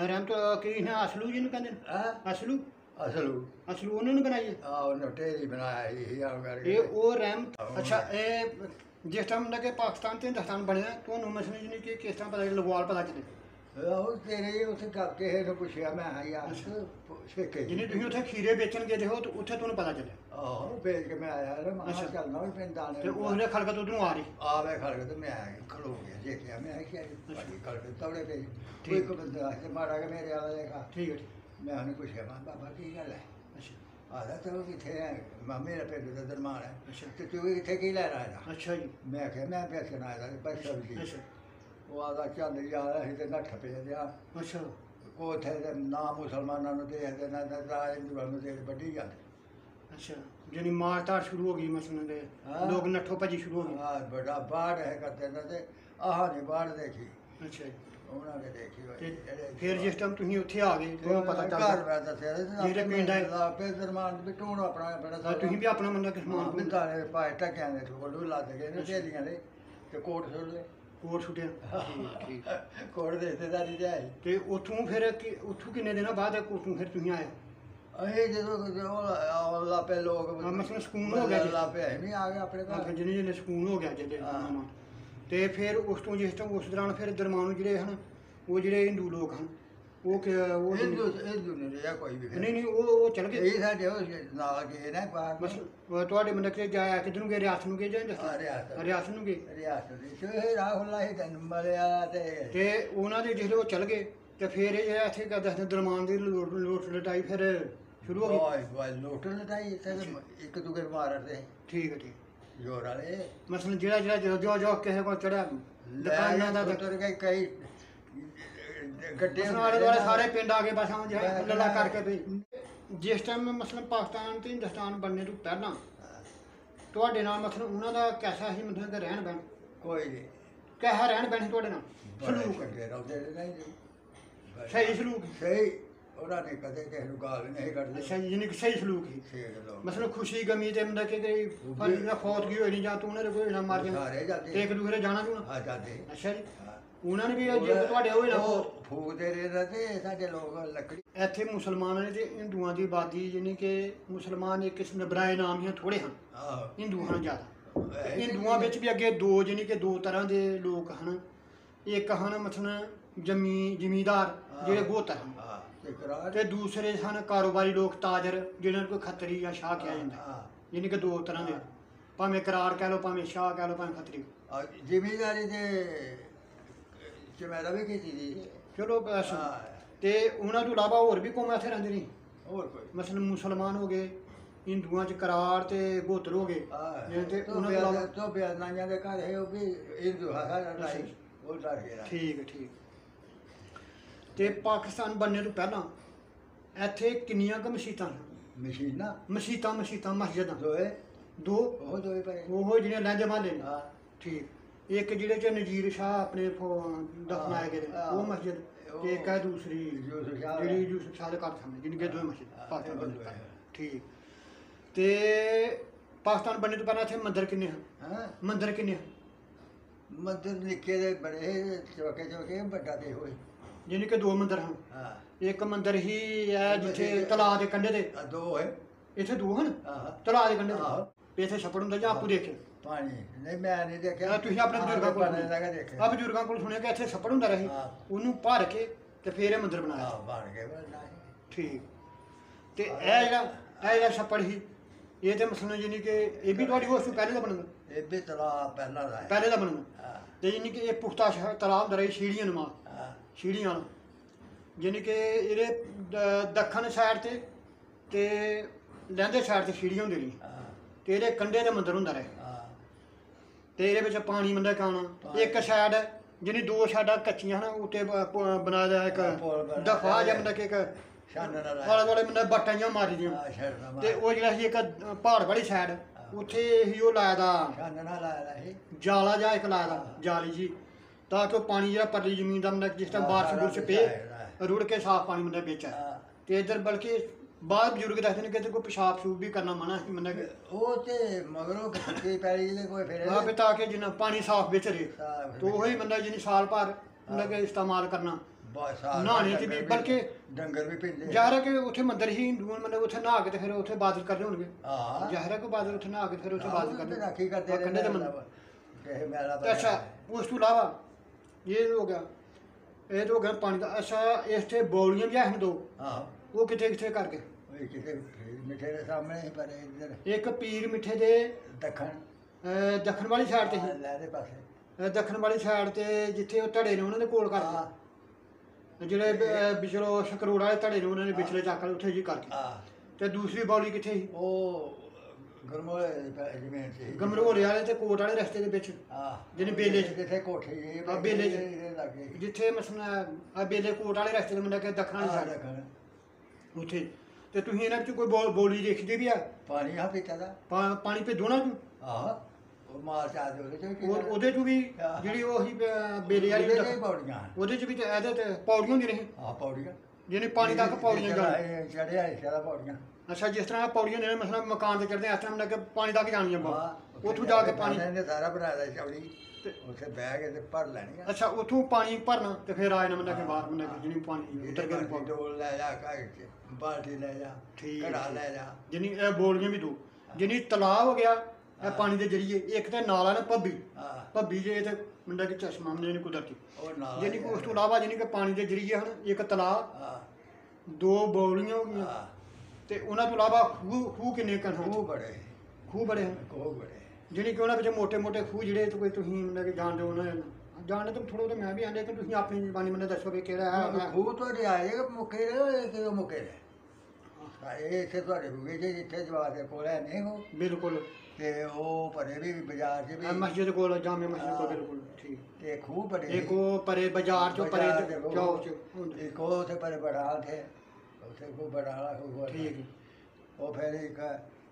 ਰਮ ਤੋਂ ਕੀ ਨਾ ਅਸਲੂ ਜਿਹਨੂੰ ਕਹਿੰਦੇ ਨੇ? ਆ ਅਸਲੂ? ਅਸਲੂ ਅਸਲੂ ਉਹਨਾਂ ਨੇ ਬਣਾਈ? ਹੈ ਆ ਉਹਨੇ ਢੇਰੀ ਬਣਾਇਆ ਹੀ ਆ ਕਰਕੇ। ਇਹ ਉਹ ਰਹਿਮ ਅੱਛਾ ਇਹ ਜਿਸ ਟਾਈਮ ਕਿ ਪਾਕਿਸਤਾਨ ਤੇ ਹਿੰਦੁਸਤਾਨ ਬਣਿਆ ਤੁਹਾਨੂੰ ਮਸਲੇ ਜਿਹਨੇ ਕਿ ਕਿਸ ਤਰ੍ਹਾਂ ਪਤਾ ਲੱਗਿਆ ਲਗਵਾਲ ਪਤਾ ਚੱਲੇ ਉਹ ਤੇਰੇ ਉੱਥੇ ਕਰ ਕੇ ਇਹਨੂੰ ਪੁੱਛਿਆ ਮੈਂ ਆ ਯਾਰ ਸਿੱਕੇ ਜਿਹਨੇ ਤੁਸੀਂ ਉੱਥੇ ਖੀਰੇ ਵੇਚਣ ਗਏ ਦੇ ਹੋ ਤੇ ਉੱਥੇ ਤੁਹਾਨੂੰ ਪਤਾ ਚੱਲਿਆ। ਆਹੋ ਵੇਚ ਕੇ ਮੈਂ ਆਇਆ ਨਾ ਮੈਂ ਅੱਛਾ। ਕਿਹਾ ਚੱਲਣਾ ਵੀ ਪੈਂਦਾ ਨੇ ਤੇ ਉਹਨੇ ਖਲਕਤ ਉਧਰੋਂ ਆ ਰਹੀ। ਖੜੋ ਗਿਆ ਦੇਖਿਆ ਮੈਂ ਖੜ ਕੇ ਤਵੜੇ ਤੇ ਕੋਈ ਠੀਕ। ਕੋ ਬੰਦਾ ਤੇ ਮਾਰਾ ਕੇ ਮੇਰੇ ਵਾਲਾ ਦੇਖਾ ਠੀਕ ਹੈ ਠੀਕ ਮੈਂ ਉਹਨੂੰ ਪੁੱਛਿਆ ਮੈਂ ਬਾਬਾ ਕੀ ਗੱਲ ਹੈ ਅੱਛਾ ਆਦਾ ਤੂੰ ਕਿੱਥੇ ਹੈ ਮੈਂ ਮੇਰਾ ਪਿੰਡ ਦਾ ਦਰਮਾਨ ਹੈ ਅੱਛਾ। ਤੇ ਤੂੰ ਇੱਥੇ ਕੀ ਲੈਣ ਆਇਆ ਅੱਛਾ ਜੀ ਮੈਂ ਕਿਹਾ ਮੈਂ ਪੈਸੇ ਨਾ ਆਇਆ ਬਸ ਸਬਜ਼ੀ ਅੱਛਾ ਉਹ ਆਦਾ ਚੱਲ ਯਾਰ ਅਸੀਂ ਤੇ ਨੱਠ ਪਏ ਦਿਆ ਅੱਛਾ ਕੋਥੇ ਦੇ ਨਾ ਮੁਸਲਮਾਨਾਂ ਨੂੰ ਦੇਖਦੇ ਨਾ ਨਾ ਰਾਜ ਹਿੰਦੂਆਂ ਨੂੰ ਦੇਖ ਵੱਡੀ ਜਾਂਦੇ ਅੱਛਾ ਜਾਨੀ ਮਾਰਤਾੜ ਸ਼ੁਰੂ ਹੋ ਗਈ ਮਸਲਨ ਦੇ ਹਾਂ। ਲੋਕ ਨੱਠੋ ਭੱਜੀ ਸ਼ੁਰੂ ਹੋ ਗਈ ਆ ਬੜਾ ਬਾੜ ਹੈ ਕਰਦੇ ਉਹਨਾਂ ਦੇਖੀ ਹੋਈ ਤੇ ਫਿਰ ਜਿਸ ਟਾਈਮ ਤੁਸੀਂ ਉੱਥੇ ਆ ਗਏ ਤੁਹਾਨੂੰ ਪਤਾ ਘਰ ਚੱਲਦਾ ਦੱਸਿਆ ਤੇ ਜਿਹੜੇ ਪਿੰਡ ਆਏ- ਆਪੇ ਦਰਮਾਨ ਵੀ ਟੂਣ ਆਪਣਾ ਬੜਾ ਤਾਂ ਤੁਸੀਂ ਵੀ ਆਪਣਾ ਮੰਦਾ ਕਿਸਮਾਨ ਕੋਲ ਬਿੰਦਾਲੇ ਪਾਏ ਟਕਿਆਂ ਦੇ ਕੋਲੂ ਲੱਦ ਗਏ ਨੇ ਢੇਲੀਆਂ ਦੇ ਤੇ ਕੋਟ ਸੁੱਟ ਲਏ ਕੋਟ ਛੁੱਟਿਆ ਠੀਕ ਠੀਕ। ਕੋਟ ਦੇ ਰਿਸ਼ਤੇਦਾਰੀ ਤੇ ਆਏ ਤੇ ਉੱਥੋਂ ਫਿਰ ਕਿ ਉੱਥੋਂ ਕਿੰਨੇ ਦਿਨਾਂ ਬਾਅਦ ਕੋਟੋਂ ਫਿਰ ਤੁਸੀਂ ਆਏ? ਅਸੀਂ ਜਦੋਂ ਉਹ ਲਾਪੇ ਲੋਕ ਹਾਂ, ਸਕੂਨ ਹੋ ਗਿਆ ਜੀ। ਲਾਪੇ ਅਸੀਂ ਨਹੀਂ ਆ ਗਏ ਆਪਣੇ ਘਰ। ਫਿਰ ਜਿਹਨੇ ਜਿਹਨੇ ਸਕੂਨ ਹੋ ਗਿਆ ਜਿਹਦੇ ਹਾਂ। ਤੇ ਫਿਰ ਉਸ ਤੋਂ ਜਿਸ ਟਾਈਮ ਉਸ ਦੌਰਾਨ ਫਿਰ ਦਰਮਾਨੂ ਜਿਹੜੇ ਹਨ ਉਹ ਜਿਹੜੇ ਹਿੰਦੂ ਲੋਕ ਹਨ ਉਹ ਕਿ ਉਹ ਜੋ ਇਹ ਜੋ ਨਹੀਂ ਰਿਹਾ ਕੋਈ ਵੀ ਫਿਰ। ਨਹੀਂ ਨਹੀਂ ਉਹ ਉਹ ਚਲ ਗਏ। ਇਹ ਸਾਡੇ ਉਹ ਨਾਲ ਗਏ ਨੇ ਬਾਹਰ ਬਸ ਤੁਹਾਡੇ ਮੰਨ ਕੇ ਜਾਇਆ ਕਿਧਰ ਨੂੰ ਗਏ? ਰਿਆਸਤ ਨੂੰ ਗਏ ਜਾਂ ਆ ਹਿੰਦੁਸਤਾਨ? ਰਿਆਸਤ ਨੂੰ। ਗਏ? ਰਿਆਸਤ ਦੀ ਤੇ ਰਾਹੁਲ ਲਾਹੀ ਤੈਨੂੰ ਮਰਿਆ ਤੇ। ਤੇ ਉਹਨਾਂ ਦੇ ਜਿਹੜੇ ਉਹ ਚਲ ਗਏ ਤੇ ਫਿਰ ਇਹ ਜਿਹੜਾ ਇੱਥੇ ਕਹਿੰਦੇ ਨੇ ਦਰਮਾਨ ਦੀ ਲੋਟ ਲੋਟ ਲਟਾਈ ਫਿਰ ਸ਼ੁਰੂ ਹੋ ਗਈ। ਓਏ ਓਏ ਲੋਟ ਲਟਾਈ ਇੱਥੇ ਤੇ ਇੱਕ ਦੂਜੇ ਨੂੰ ਮਾਰਦੇ ਠੀਕ ਹੈ ਠੀਕ। ਜੋਰ ਵਾਲੇ। ਮਸਲਨ ਜਿਹੜਾ ਜਿਹੜਾ ਜੋ ਜੋ ਜੋ ਕਿਸੇ ਕੋਲ ਚੜਿਆ ਦੁਕਾਨਾਂ ਦਾ ਉਤਰ ਗਏ ਕਈ ਗੱਡੇ ਮਸਲਨ ਵਾਲੇ ਦੁਆਲੇ ਸਾਰੇ ਪਿੰਡ ਆ ਗਏ ਬਸ ਜਿਹੜਾ ਲੱਲਾ ਕਰਕੇ ਵੀ ਜਿਸ ਟਾਈਮ ਮਸਲਨ ਪਾਕਿਸਤਾਨ ਤੇ ਹਿੰਦੁਸਤਾਨ ਬਣਨੇ ਤੋਂ ਪਹਿਲਾਂ ਤੁਹਾਡੇ ਨਾਲ ਮਸਲਨ ਉਹਨਾਂ ਦਾ ਕੈਸਾ ਸੀ ਮਤਲਬ ਕਿ ਰਹਿਣ ਬਹਿਣ? ਕੋਈ ਨਹੀਂ। ਕਿਹੋ ਰਹਿਣ ਬਹਿਣ ਤੁਹਾਡੇ ਨਾਲ? ਸਲੂਕ। ਚੰਗੇ ਰਹਦੇ ਨੇ। ਸਹੀ ਸਲੂਕ। ਸਹੀ। ਉਹਨਾਂ ਨੇ ਕਦੇ ਕਿਸੇ ਨੂੰ ਗਾਲ ਨਹੀਂ ਕੱਢੀ ਅੱਛਾ ਜੀ ਜਿਹਨੇ ਕਿ ਸਹੀ ਸਲੂਕ ਸੀ ਛੇੜ ਲੋ ਮਸਲਨ ਖੁਸ਼ੀ ਗਮੀ ਤੇ ਮਤਲਬ ਕਿ ਕੋਈ ਫਰਜ਼ ਦਾ ਫੌਤ ਕੀ ਹੋਈ ਨਹੀਂ ਜਾਂ ਤੂੰ ਉਹਨਾਂ ਦੇ ਕੋਈ ਨਾ ਮਾਰ ਗਿਆ ਸਾਰੇ ਜਾਂਦੇ। ਤੇ ਇੱਕ ਦੂਸਰੇ ਜਾਣਾ ਜੂਣਾ ਆ ਜਾਂਦੇ। ਅੱਛਾ ਜੀ। ਹਾਂ। ਉਹਨਾਂ ਨੇ ਵੀ ਜੇ ਤੁਹਾਡੇ ਹੋਏ ਨਾ ਉਹ ਫੂਕਦੇ ਰਹੇ ਨਾ ਤੇ ਸਾਡੇ ਲੋਕ ਲੱਕੜੀ ਇੱਥੇ ਮੁਸਲਮਾਨਾਂ ਨੇ ਤੇ ਹਿੰਦੂਆਂ ਦੀ ਆਬਾਦੀ ਜਾਣੀ ਕਿ ਮੁਸਲਮਾਨ ਇੱਕ ਕਿਸਮ ਦੇ ਬਰਾਏ ਨਾਮ ਹੀ ਥੋੜੇ ਹਨ। ਆਹੋ। ਹਿੰਦੂ ਹਨ ਜ਼ਿਆਦਾ। ਇਹ ਹਿੰਦੂਆਂ ਵਿੱਚ ਵੀ ਅੱਗੇ ਦੋ ਜਾਣੀ ਕਿ ਦੋ ਤਰ੍ਹਾਂ ਦੇ ਲੋਕ ਹਨ। ਇੱਕ ਹਨ ਮਤਲਬ ਜ਼ਮੀ ਜ਼ਿਮੀਦਾਰ ਜਿਹੜੇ ਗੋਤਰ ਹਨ। ਹਾਂ। ਤੇ ਦੂਸਰੇ ਹਨ ਕਾਰੋਬਾਰੀ ਲੋਕ ਤਾਜਰ ਜਿਹਨਾਂ ਨੂੰ ਕੋਈ ਖੱਤਰੀ ਜਾਂ ਸ਼ਾਹ ਕਿਹਾ ਜਾਂਦਾ। ਹਾਂ। ਯਾਨੀ ਕਿ ਦੋ ਤਰ੍ਹਾਂ ਦੇ। ਭਾਵੇਂ ਕਰਾਰ ਕਹਿ ਲਓ ਭਾਵੇਂ ਸ਼ਾਹ ਕਹਿ ਲਓ ਭਾਵੇਂ ਖੱਤਰੀ। ਜ਼ਿਮੀਦਾਰੀ ਦੇ ਚਮੇਰਾ ਵੀ ਕੀਤੀ ਦੀ? ਚਲੋ ਬਸ। ਤੇ ਉਹਨਾਂ ਤੋਂ ਇਲਾਵਾ ਹੋਰ ਵੀ ਕੌਮਾਂ ਇੱਥੇ ਰਹਿੰਦੇ ਨੇ ਹੋਰ ਕੋਈ? ਮਸਲਨ ਮੁਸਲਮਾਨ ਹੋ ਗਏ ਹਿੰਦੂਆਂ ਚ ਕਰਾਰ ਤੇ ਗੋਤਰ ਹੋ ਗਏ। ਤੇ ਉਹਨਾਂ ਇਲਾਵਾ ਤੋਂ ਬਿਆਨਾਂ ਦੇ ਘਰ ਹੈ ਉਹ ਵੀ ਹਿੰਦੂ ਹਾਸਾ ਲਾਈ ਉਹ ਗਿਆ। ਠੀਕ ਠੀਕ ਤੇ ਪਾਕਿਸਤਾਨ ਬਣਨੇ ਤੋਂ ਪਹਿਲਾਂ ਇੱਥੇ ਕਿੰਨੀਆਂ ਕੁ ਮਸਜਿਦਾਂ ਸਨ ਮਸ਼ੀਨਾ ਮਸਜਿਦਾਂ ਮਸਜਿਦਾਂ ਮਸਜਿਦਾਂ। ਦੋਏ? ਦੋ? ਉਹ ਦੋਏ ਪਏ ਉਹ ਜਿਹੜੀਆਂ ਲਹਿੰਦੇ ਮਾਲੇ ਨੇ। ਹਾਂ। ਠੀਕ। ਇੱਕ ਜਿਹੜੇ ਚ ਨਜੀਰ ਸ਼ਾਹ ਆਪਣੇ ਫੋ- ਦਫਨਾਏ ਗਏ ਨੇ। ਉਹ ਮਸਜਿਦ। ਤੇ ਇੱਕ ਹੈ ਦੂਸਰੀ ਯੂਸੁਫ ਸ਼ਾਹ ਜਿਹੜੀ ਯੂਸਫ ਸ਼ਾਹ ਦੇ ਘਰ ਸਾਹਮਣੇ ਜਿਹਨੂੰ ਕਿ ਮਸਜਿਦ ਹਾਂ, ਪਾਕਿਸਤਾਨ ਬਣਨੇ ਤੋਂ ਪਹਿਲਾਂ। ਠੀਕ। ਤੇ ਪਾਕਿਸਤਾਨ ਬਣਨੇ ਤੋਂ ਪਹਿਲਾਂ ਇੱਥੇ ਮੰਦਿਰ ਕਿੰਨੇ ਹਨ? ਹਾਂ। ਮੰਦਿਰ ਕਿੰਨੇ ਹਨ? ਮੰਦਰ ਨਿੱਕੇ ਦੇ ਬੜੇ ਚੌਕੇ ਚੌਕੇ ਵੱਡਾ ਤੇ ਹੋਏ। ਜਿਹਨੇ ਕਿ ਦੋ ਮੰਦਿਰ ਹਨ। ਹਾਂ। ਇੱਕ ਮੰਦਿਰ ਹੀ ਹੈ ਜਿੱਥੇ ਤਲਾਅ ਦੇ ਕੰਢੇ ਤੇ। ਆ ਦੋ ਹੈ। ਇੱਥੇ ਦੋ ਹਨ? ਆਹ ਤਲਾਅ ਦੇ ਕੰਢੇ ਆਹੋ। ਤੇ ਇੱਥੇ ਛੱਪੜ ਹੁੰਦਾ ਜਾਂ ਆਪੂ ਦੇਖੇ ਪਾਣੀ। ਨਹੀਂ ਮੈਂ ਨਹੀਂ ਦੇਖਿਆ। ਤੁਸੀਂ ਆਪਣੇ ਬਜ਼ੁਰਗਾਂ ਕੋਲ ਪਾਣੀ ਲਗਾ ਆ ਦੇਖਿਆ ਬਜ਼ੁਰਗਾਂ ਕੋਲ ਸੁਣਿਆ ਕਿ ਇੱਥੇ ਛੱਪੜ ਹੁੰਦਾ ਰਹੇ ਹਾਂ। ਉਹਨੂੰ ਭਰ ਕੇ ਤੇ ਫੇਰ ਇਹ ਮੰਦਿਰ ਬਣਾਇਆ। ਬਣ ਗਏ ਠੀਕ। ਤੇ ਇਹ ਜਿਹੜਾ ਇਹ ਜਿਹੜਾ ਛੱਪੜ ਹੀ ਇਹ ਤੇ ਮਸਲਨ ਜਿਹਨੀ ਕਿ ਇਹ ਵੀ ਤੁਹਾਡੀ ਉਸ ਤੋਂ ਪਹਿਲੇ ਦਾ ਬਣਦਾ ਇਹ ਵੀ ਤਲਾ ਪਹਿਲਾਂ ਦਾ ਹੈ। ਪਹਿਲੇ ਦਾ ਬਣਦਾ ਹਾਂ। ਤੇ ਜਿਹਨੀ ਕਿ ਇਹ ਪੁਖਤਾ ਸ਼ਹਿਰ ਤਲਾਬ ਹੁੰਦਾ ਰਹੇ ਸੀੜੀਆਂ ਨੁਮਾ। ਸੀੜੀਆਂ ਜਿਹਨੀ ਕਿ ਇਹਦੇ ਦ- ਦੱਖਣ ਸਾਈਡ ਤੇ ਤੇ ਲਹਿੰਦੇ ਸਾਈਡ ਤੇ ਸੀੜੀਆਂ ਹੁੰਦੀਆਂ ਨੇ। ਹਾਂ। ਤੇ ਇਹਦੇ ਕੰਢੇ ਤੇ ਮੰਦਿਰ ਹੁੰਦਾ ਰਹੇ। ਤੇ ਇਹਦੇ ਵਿੱਚ ਪਾਣੀ ਮੰਦਾ ਕਾਣਾ ਇੱਕ ਸਾਈਡ ਜਿਹਨੀ ਦੋ ਸਾਈਡਾਂ ਕੱਚੀਆਂ ਹਨ ਉੱਤੇ ਬ- ਪ- ਬਣਾਇਆ ਹੋਇਆ ਇੱਕ ਬਣਾਇਆ ਦਫਾ ਜਾਂ ਮਤਲਬ ਕਿ ਇੱਕ ਸ਼ਾਨ ਨਾਲ ਆਲੇ ਦੁਆਲੇ ਮੰਦਾ ਬੱਟਾਂ ਜਿਹੀਆਂ ਮਾਰੀ ਦੀਆਂ। ਆ ਸ਼ਰਨ ਤੇ ਉਹ ਜਿਹੜਾ ਸੀ ਇੱਕ ਪਹਾੜ ਵਾਲੀ ਸਾਈਡ ਉੱਥੇ ਹੀ ਉਹ ਲਾਇਆ ਦਾ। ਸ਼ਾਨ ਨਾਲ ਆਇਆ ਹੈ ਜਾਲਾ ਜਾਂ ਇੱਕ ਲਾਇਆ ਦਾ ਜਾਲੀ ਜੀ ਤਾਂ ਕਿ ਉਹ ਪਾਣੀ ਜਿਹੜਾ ਪਰਲੀ ਜ਼ਮੀਨ ਦਾ ਮਤਲਬ ਜਿਸ ਟਾਈਮ ਹਾਂ, ਬਾਰਿਸ਼ ਸਾਰਾ ਬੁਰਸ਼ ਕੁਛ ਪਏ ਆਏਗਾ। ਰੁੜ ਕੇ ਸਾਫ਼ ਪਾਣੀ ਮੰਦਾ ਵਿੱਚ ਆ ਹਾਂ। ਤੇ ਇਧਰ ਬਲਕਿ ਬਾਹਰ ਬਜ਼ੁਰਗ ਦੱਸਦੇ ਨੇ ਕਿ ਇੱਥੇ ਕੋਈ ਪਿਸ਼ਾਬ ਸ਼ੂਬ ਵੀ ਕਰਨਾ ਮਨਾ ਸੀ ਮੰਦਾ ਕਿ ਉਹ ਤੇ ਮਗਰੋਂ ਕਿਤੇ ਪੈਲੀ ਦੇ ਕੋਈ ਫੇਰੇ ਆ ਵੀ ਤਾਂ ਕਿ ਜਿੰਨਾ ਪਾਣੀ ਸਾਫ਼ ਵਿੱਚ ਰਹੇ। ਸਾਫ਼ ਤੋ ਉਹੀ ਮੰਦਾ ਜਿਹਨੀ ਸਾਲ ਭਰ ਮੰਦਾ ਕਿ ਇਸਤੇਮਾਲ ਕਰਨਾ। ਬਹੁਤ ਸਾਲ ਨਹਾਉਣੇ ਚ ਵੀ, ਡੰਗਰ ਬਲਕਿ ਡੰਗਰ ਵੀ ਪਿੰਦੇ। ਜ਼ਾਹਰ ਹੈ ਕਿ ਉੱਥੇ ਮੰਦਰ ਹੀ ਹਿੰਦੂ ਮਤਲਬ ਉੱਥੇ ਨਹਾ ਕੇ ਤੇ ਫਿਰ ਉੱਥੇ ਬਾਦਲ ਕਰਦੇ ਹੋਣਗੇ। ਹਾਂ। ਜ਼ਾਹਰ ਹੈ ਕਿ ਬਾਦਲ ਉੱਥੇ ਨਹਾ ਕੇ ਫਿਰ ਉੱਥੇ ਬਾਦਲ ਕਰਦੇ ਰਾਖੀ ਕਰਦੇ ਆ, ਕੰਢੇ ਤੇ ਮੰਦਰ ਕਿਸੇ ਮੇਲਾ ਤੇ ਅੱਛਾ ਉਸ ਤੋਂ ਇਲਾਵਾ ਇਹ ਹੋ ਗਿਆ ਇਹ ਤਾਂ ਗਿਆ ਪਾਣੀ ਦਾ ਅੱਛਾ ਇੱਥੇ ਬੌਲੀਆਂ ਵੀ ਹਨ ਦੋ। ਹਾਂ। ਉਹ ਕਿੱਥੇ ਕਿੱਥੇ ਕਰਕੇ ਉਹ ਕਿਤੇ ਮਿੱਠੇ ਦੇ ਸਾਹਮਣੇ ਹੀ ਪਰ ਇੱਧਰ। ਇੱਕ ਪੀਰ ਮਿੱਠੇ ਦੇ ਦੱਖਣ। ਅਹ, ਦੱਖਣ ਵਾਲੀ ਸਾਈਡ ਤੇ ਸੀ। ਲੈ ਦੇ ਪਾਸੇ। ਅਹ, ਦੱਖਣ ਵਾਲੀ ਸਾਈਡ ਤੇ ਜਿੱਥੇ ਉਹ ਧੜੇ ਨੇ ਉਹਨਾਂ ਦੇ ਕੋਲ ਹਾਂ। ਕਰਕੇ ਜਿਹੜੇ ਅਹ, ਵਿਚਲੋ ਸ਼ਕਰੋੜ ਵਾਲੇ ਧੜੇ ਨੇ ਉਹਨਾਂ ਦੇ ਵਿਚਲੇ ਚੱਕ ਲਏ ਉੱਥੇ ਜੀ ਕਰਕੇ ਤੇ ਦੂਸਰੀ ਬੌਲੀ ਕਿੱਥੇ ਸੀ? ਉਹ ਗਰਮੋਲੇ ਸੀ ਵਾਲੇ ਤੇ ਕੋਟ ਵਾਲੇ ਰਸਤੇ ਦੇ ਵਿੱਚ ਹਾਂ। ਜਿਹਨੇ ਬੇਲੇ ਚ- ਜਿੱਥੇ ਕੋਠੀ ਜੀ ਹਾਂ, ਬੇਲੇ ਚ। ਇਹਦੇ ਲਾਗੇ। ਜਿੱਥੇ ਮਸਨਾ ਆ ਬੇਲੇ ਕੋਟ ਵਾਲੇ ਰਸਤੇ ਦੇ ਮੁੰਡਾ ਕਿ ਦੱਖਣ ਵਾਲੀ ਹਾਂ ਸਾਈਡ। ਦੱਖਣ। ਉੱਥੇ। ਤੇ ਤੁਸੀਂ ਇਹਨਾਂ ਵਿੱਚ ਕੋਈ ਬੋਲੀ ਦੇਖਦੇ ਵੀ ਆ? ਪਾਣੀ ਆ ਪੀਤਾ ਦਾ। ਪਾ- ਪਾਣੀ ਭੇਜੋ ਨਾ ਤੂੰ। ਆਹ ਉਹ ਮਾਰ ਚਾ ਦੇ ਉਹਦੇ ਚ ਉਹ ਉਹਦੇ ਚ ਵੀ ਹਾਂ। ਜਿਹੜੀ ਉਹੀ ਬੇਲੇ ਵਾਲੀ ਉਹਦੇ ਚ ਹੁੰਦਾ, ਹੀ ਪੌੜੀਆਂ ਉਹਦੇ ਚ ਵੀ ਤੇ ਇਹਦੇ ਤੇ ਪੌੜੀਆਂ ਹੁੰਦੀਆਂ ਨੇ ਆ ਪੌੜੀਆਂ। ਜਿਹਨੇ ਪਾਣੀ ਤੱਕ ਪੌੜੀਆਂ ਚੜਿਆ ਇਸ਼ਾਰਾ ਪੌੜੀਆਂ। ਅੱਛਾ ਜਿਸ ਤਰ੍ਹਾਂ ਪੌੜੀਆਂ ਨੇ ਮਸਲਾ ਮਕਾਨ ਤੇ ਚੜਦੇ ਇਸ ਤਰ੍ਹਾਂ ਲੱਗੇ ਪਾਣੀ ਤੱਕ ਜਾਣੀਆਂ ਬਹੁਤ ਉੱਥੋਂ ਜਾ ਕੇ ਪਾਣੀ ਨੇ ਸਾਰਾ ਬਣਾਇਆ ਦਾ ਚੌੜੀ ਉੱਥੇ ਬਹਿ ਕੇ ਤੇ ਭਰ ਲੈਣੀਆਂ ਅੱਛਾ ਉੱਥੋਂ ਪਾਣੀ ਭਰਨਾ ਤੇ ਫਿਰ ਆਏ ਨਾ ਮੰਨਾ ਕਿ ਬਾਹਰ ਮੰਨਾ ਕਿ ਜਿਹਨੀ ਪਾਣੀ ਉਤਰ ਕੇ ਪਾਉਂਦੇ ਡੋਲ ਲੈ ਜਾ ਕਾਇ ਬਾਲਟੀ ਲੈ ਜਾ ਠੀਕ ਘੜਾ। ਲੈ ਜਾ। ਜਿਹਨੀ ਇਹ ਬੋਲੀਆਂ ਵੀ ਦੋ। ਜਿਹਨੀ ਤਲਾਅ ਹੋ ਗਿਆ ਇਹ ਪਾਣੀ ਦੇ ਜਰੀਏ ਇੱਕ ਤੇ ਨਾਲਾ ਨਾ ਭੱਬੀ। ਹਾਂ। ਭੱਬੀ ਜੇ ਤੇ ਮੁੰਡਾ ਕਿ ਚਸ਼ਮਾ ਮੰਨੇ ਨੇ ਕੁਦਰਤੀ। ਉਹ ਨਾਲ ਜਿਹਨੀ ਕਿ ਉਸ ਤੋਂ ਇਲਾਵਾ ਜਿਹਨੀ ਕਿ ਪਾਣੀ ਦੇ ਜਰੀਏ ਹਨ ਇੱਕ ਤਲਾਅ ਹਾਂ। ਦੋ ਬੌਲੀਆਂ ਹੋ ਗਈਆਂ। ਹਾਂ। ਤੇ ਉਹਨਾਂ ਤੋਂ ਇਲਾਵਾ ਖੂਹ ਖੂਹ ਕਿੰਨੇ ਕਨ ਹਨ? ਖੂਹ ਬੜੇ ਖੂਹ ਬੜੇ ਹਨ? ਖੂਹ ਬੜੇ ਜਿਹੜੀ ਕਿ ਉਹਨਾਂ ਵਿੱਚ ਮੋٹے-ਮੋٹے ਖੂਹ ਜਿਹੜੇ ਕੋਈ ਤੁਸੀਂ ਮਤਲਬ ਕਿ ਜਾਣਦੇ ਹੋ ਉਹਨਾਂ ਜਾਣਦੇ ਤਾਂ ਥੋੜੋ ਤਾਂ ਮੈਂ ਵੀ ਆਂਦੇ ਕਿ ਤੁਸੀਂ ਆਪਣੀ ਜ਼ੁਬਾਨੀ ਮੈਨੂੰ ਦੱਸੋ ਵੀ ਕਿਹੜਾ ਹੈ ਖੂਹ ਤੁਹਾਡੇ ਆਏ ਮੁੱਕੇ ਦੇ ਕਿ ਮੁੱਕੇ ਦੇ? ਇਹ ਇੱਥੇ ਤੁਹਾਡੇ ਬੂਹੇ ਦੇ ਜਿੱਥੇ ਜਵਾਬ ਦੇ ਕੋਲ ਹੈ ਨਹੀਂ ਉਹ? ਬਿਲਕੁਲ। ਤੇ ਉਹ ਪਰੇ ਵੀ ਬਾਜ਼ਾਰ 'ਚ ਵੀ? ਮਸਜਿਦ ਕੋਲ ਜਾਮੇ ਮਸਜਿਦ ਕੋਲ ਬਿਲਕੁਲ ਠੀਕ। ਤੇ ਖੂਹ ਪਰੇ ਇੱਕ ਉਹ ਪਰੇ ਬਾਜ਼ਾਰ 'ਚੋਂ ਪਰੇ ਚੌਕ ਇੱਕ ਉਹ ਤੇ ਪਰੇ ਬੜਾ ਉੱਥੇ। ਕੋ ਬੜਾ ਵਾਲਾ ਖੂਹ ਠੀਕ ਉਹ ਫਿਰ ਇੱਕ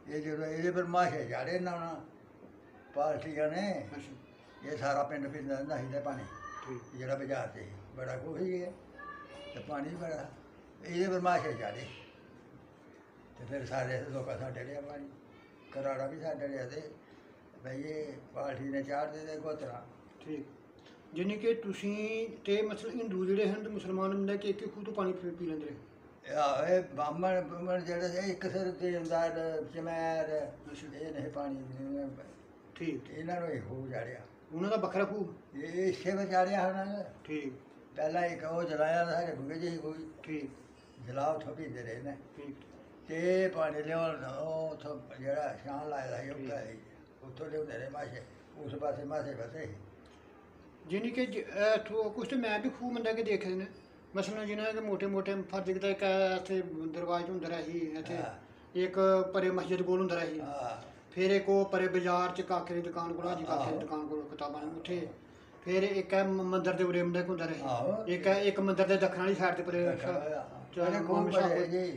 ਇਹ ਜਦੋਂ ਇਹਦੇ ਪਰ ਮਾਸ਼ੇ ਜਾੜੇ ਨਾ ਨਾ ਪਾਰਟੀਆਂ ਨੇ ਅੱਛਾ ਇਹ ਸਾਰਾ ਪਿੰਡ ਪੀਂਦਾ ਨਹੀਂ ਦਾ ਪਾਣੀ ਠੀਕ ਜਿਹੜਾ ਬਾਜ਼ਾਰ ਤੇ ਸੀ, ਬੜਾ ਖੂਹ ਹੀ ਹੈ ਤੇ ਪਾਣੀ ਵੀ ਬੜਾ ਇਹਦੇ ਪਰ ਮਾਸ਼ੇ ਜਾੜੇ ਤੇ ਫਿਰ ਸਾਰੇ ਲੋਕਾਂ ਸਾਡੇ ਲਿਆ ਪਾਣੀ ਕਰਾੜਾ ਵੀ ਸਾਡੇ ਲਿਆ ਤੇ ਭਈ ਇਹ ਪਾਰਟੀ ਨੇ ਚਾੜ ਦੇ ਦੇ ਗੋਤਰਾ ਠੀਕ ਜਾਣੀ ਕਿ ਤੁਸੀਂ ਤੇ ਮਤਲਬ ਹਿੰਦੂ ਜਿਹੜੇ ਹਨ ਤੇ ਮੁਸਲਮਾਨ ਮਿਲ ਕੇ ਇੱਕ ਇੱਕ ਖੂਹ ਤੋਂ ਪਾਣੀ ਪੀ ਪੀ ਲੈਂਦੇ ਰਹੇ ਆਹ ਇਹ ਬਾਮਣ ਬਾਮਣ ਜਿਹੜੇ ਸੀ, ਇੱਕ ਸਿਰ ਤੇ ਹੁੰਦਾ ਚਮੈਰ ਇਹ ਨਹੀਂ ਪਾਣੀ ਪੀਂਦੇ। ਠੀਕ। ਇਹਨਾਂ ਨੂੰ ਇਹ ਹੋ ਜਾੜਿਆ। ਉਹਨਾਂ ਦਾ ਵੱਖਰਾ ਖੂਹ? ਇਹ ਇਸੇ ਵਿਚਾਰਿਆ ਹੁਣ ਠੀਕ। ਪਹਿਲਾਂ ਇੱਕ ਉਹ ਜਲਾਇਆ ਸਾਡੇ ਬੁਗੇ ਜੀ ਕੋਈ। ਠੀਕ। ਜਲਾ ਉੱਥੋਂ ਪੀਂਦੇ ਰਹੇ ਨੇ ਠੀਕ। ਤੇ ਪਾਣੀ ਲਿਆਉਣ ਉਹ ਉੱਥੋਂ ਜਿਹੜਾ ਸ਼ਾਨ ਲਾਇਆ ਸੀ ਉੱਥੇ ਹੀ, ਉੱਥੋਂ ਲਿਆਉਂਦੇ ਰਹੇ ਮਾਸ਼ੇ ਉਸ ਪਾਸੇ ਮਾਸੇ ਫਸੇ। ਜਾਣੀ ਕਿ ਜ- ਅਹ ਥੋ- ਕੁਛ ਤੇ ਮੈਂ ਵੀ ਖੂਹ ਮੰਡਾ ਕੇ ਦੇਖੇ ਨੇ। મસલા જેના કે મોટે ਫਰਜ਼ ફરજ ਇੱਕ ਇੱਥੇ ਦਰਵਾਜ਼ੇ ਹੁੰਦਾ ਰਹੀ ਇੱਥੇ ਇੱਕ ਪਰੇ ਮਸਜਿਦ ਕੋਲ ਹੁੰਦਾ ਰਹੀ ਫਿਰ ਇੱਕ ਉਹ ਪਰੇ ਬਾਜ਼ਾਰ ਚ ਕਾਕੇ ਦੀ ਦੁਕਾਨ ਕੋਲ ਹਾਜੀ ਕਾਕੇ ਦੀ ਦੁਕਾਨ ਕੋਲ ਕਿਤਾਬਾਂ ਉੱਥੇ। ਫਿਰ ਇੱਕ ਹੈ ਮੰਦਰ ਦੇ ਉਰੇ ਮੁੰਡੇ ਹੁੰਦਾ ਰਹੀ ਇੱਕ ਹੈ ਇੱਕ ਮੰਦਰ ਦੇ ਦੱਖਣ ਵਾਲੀ ਸਾਈਡ ਤੇ ਪਰੇ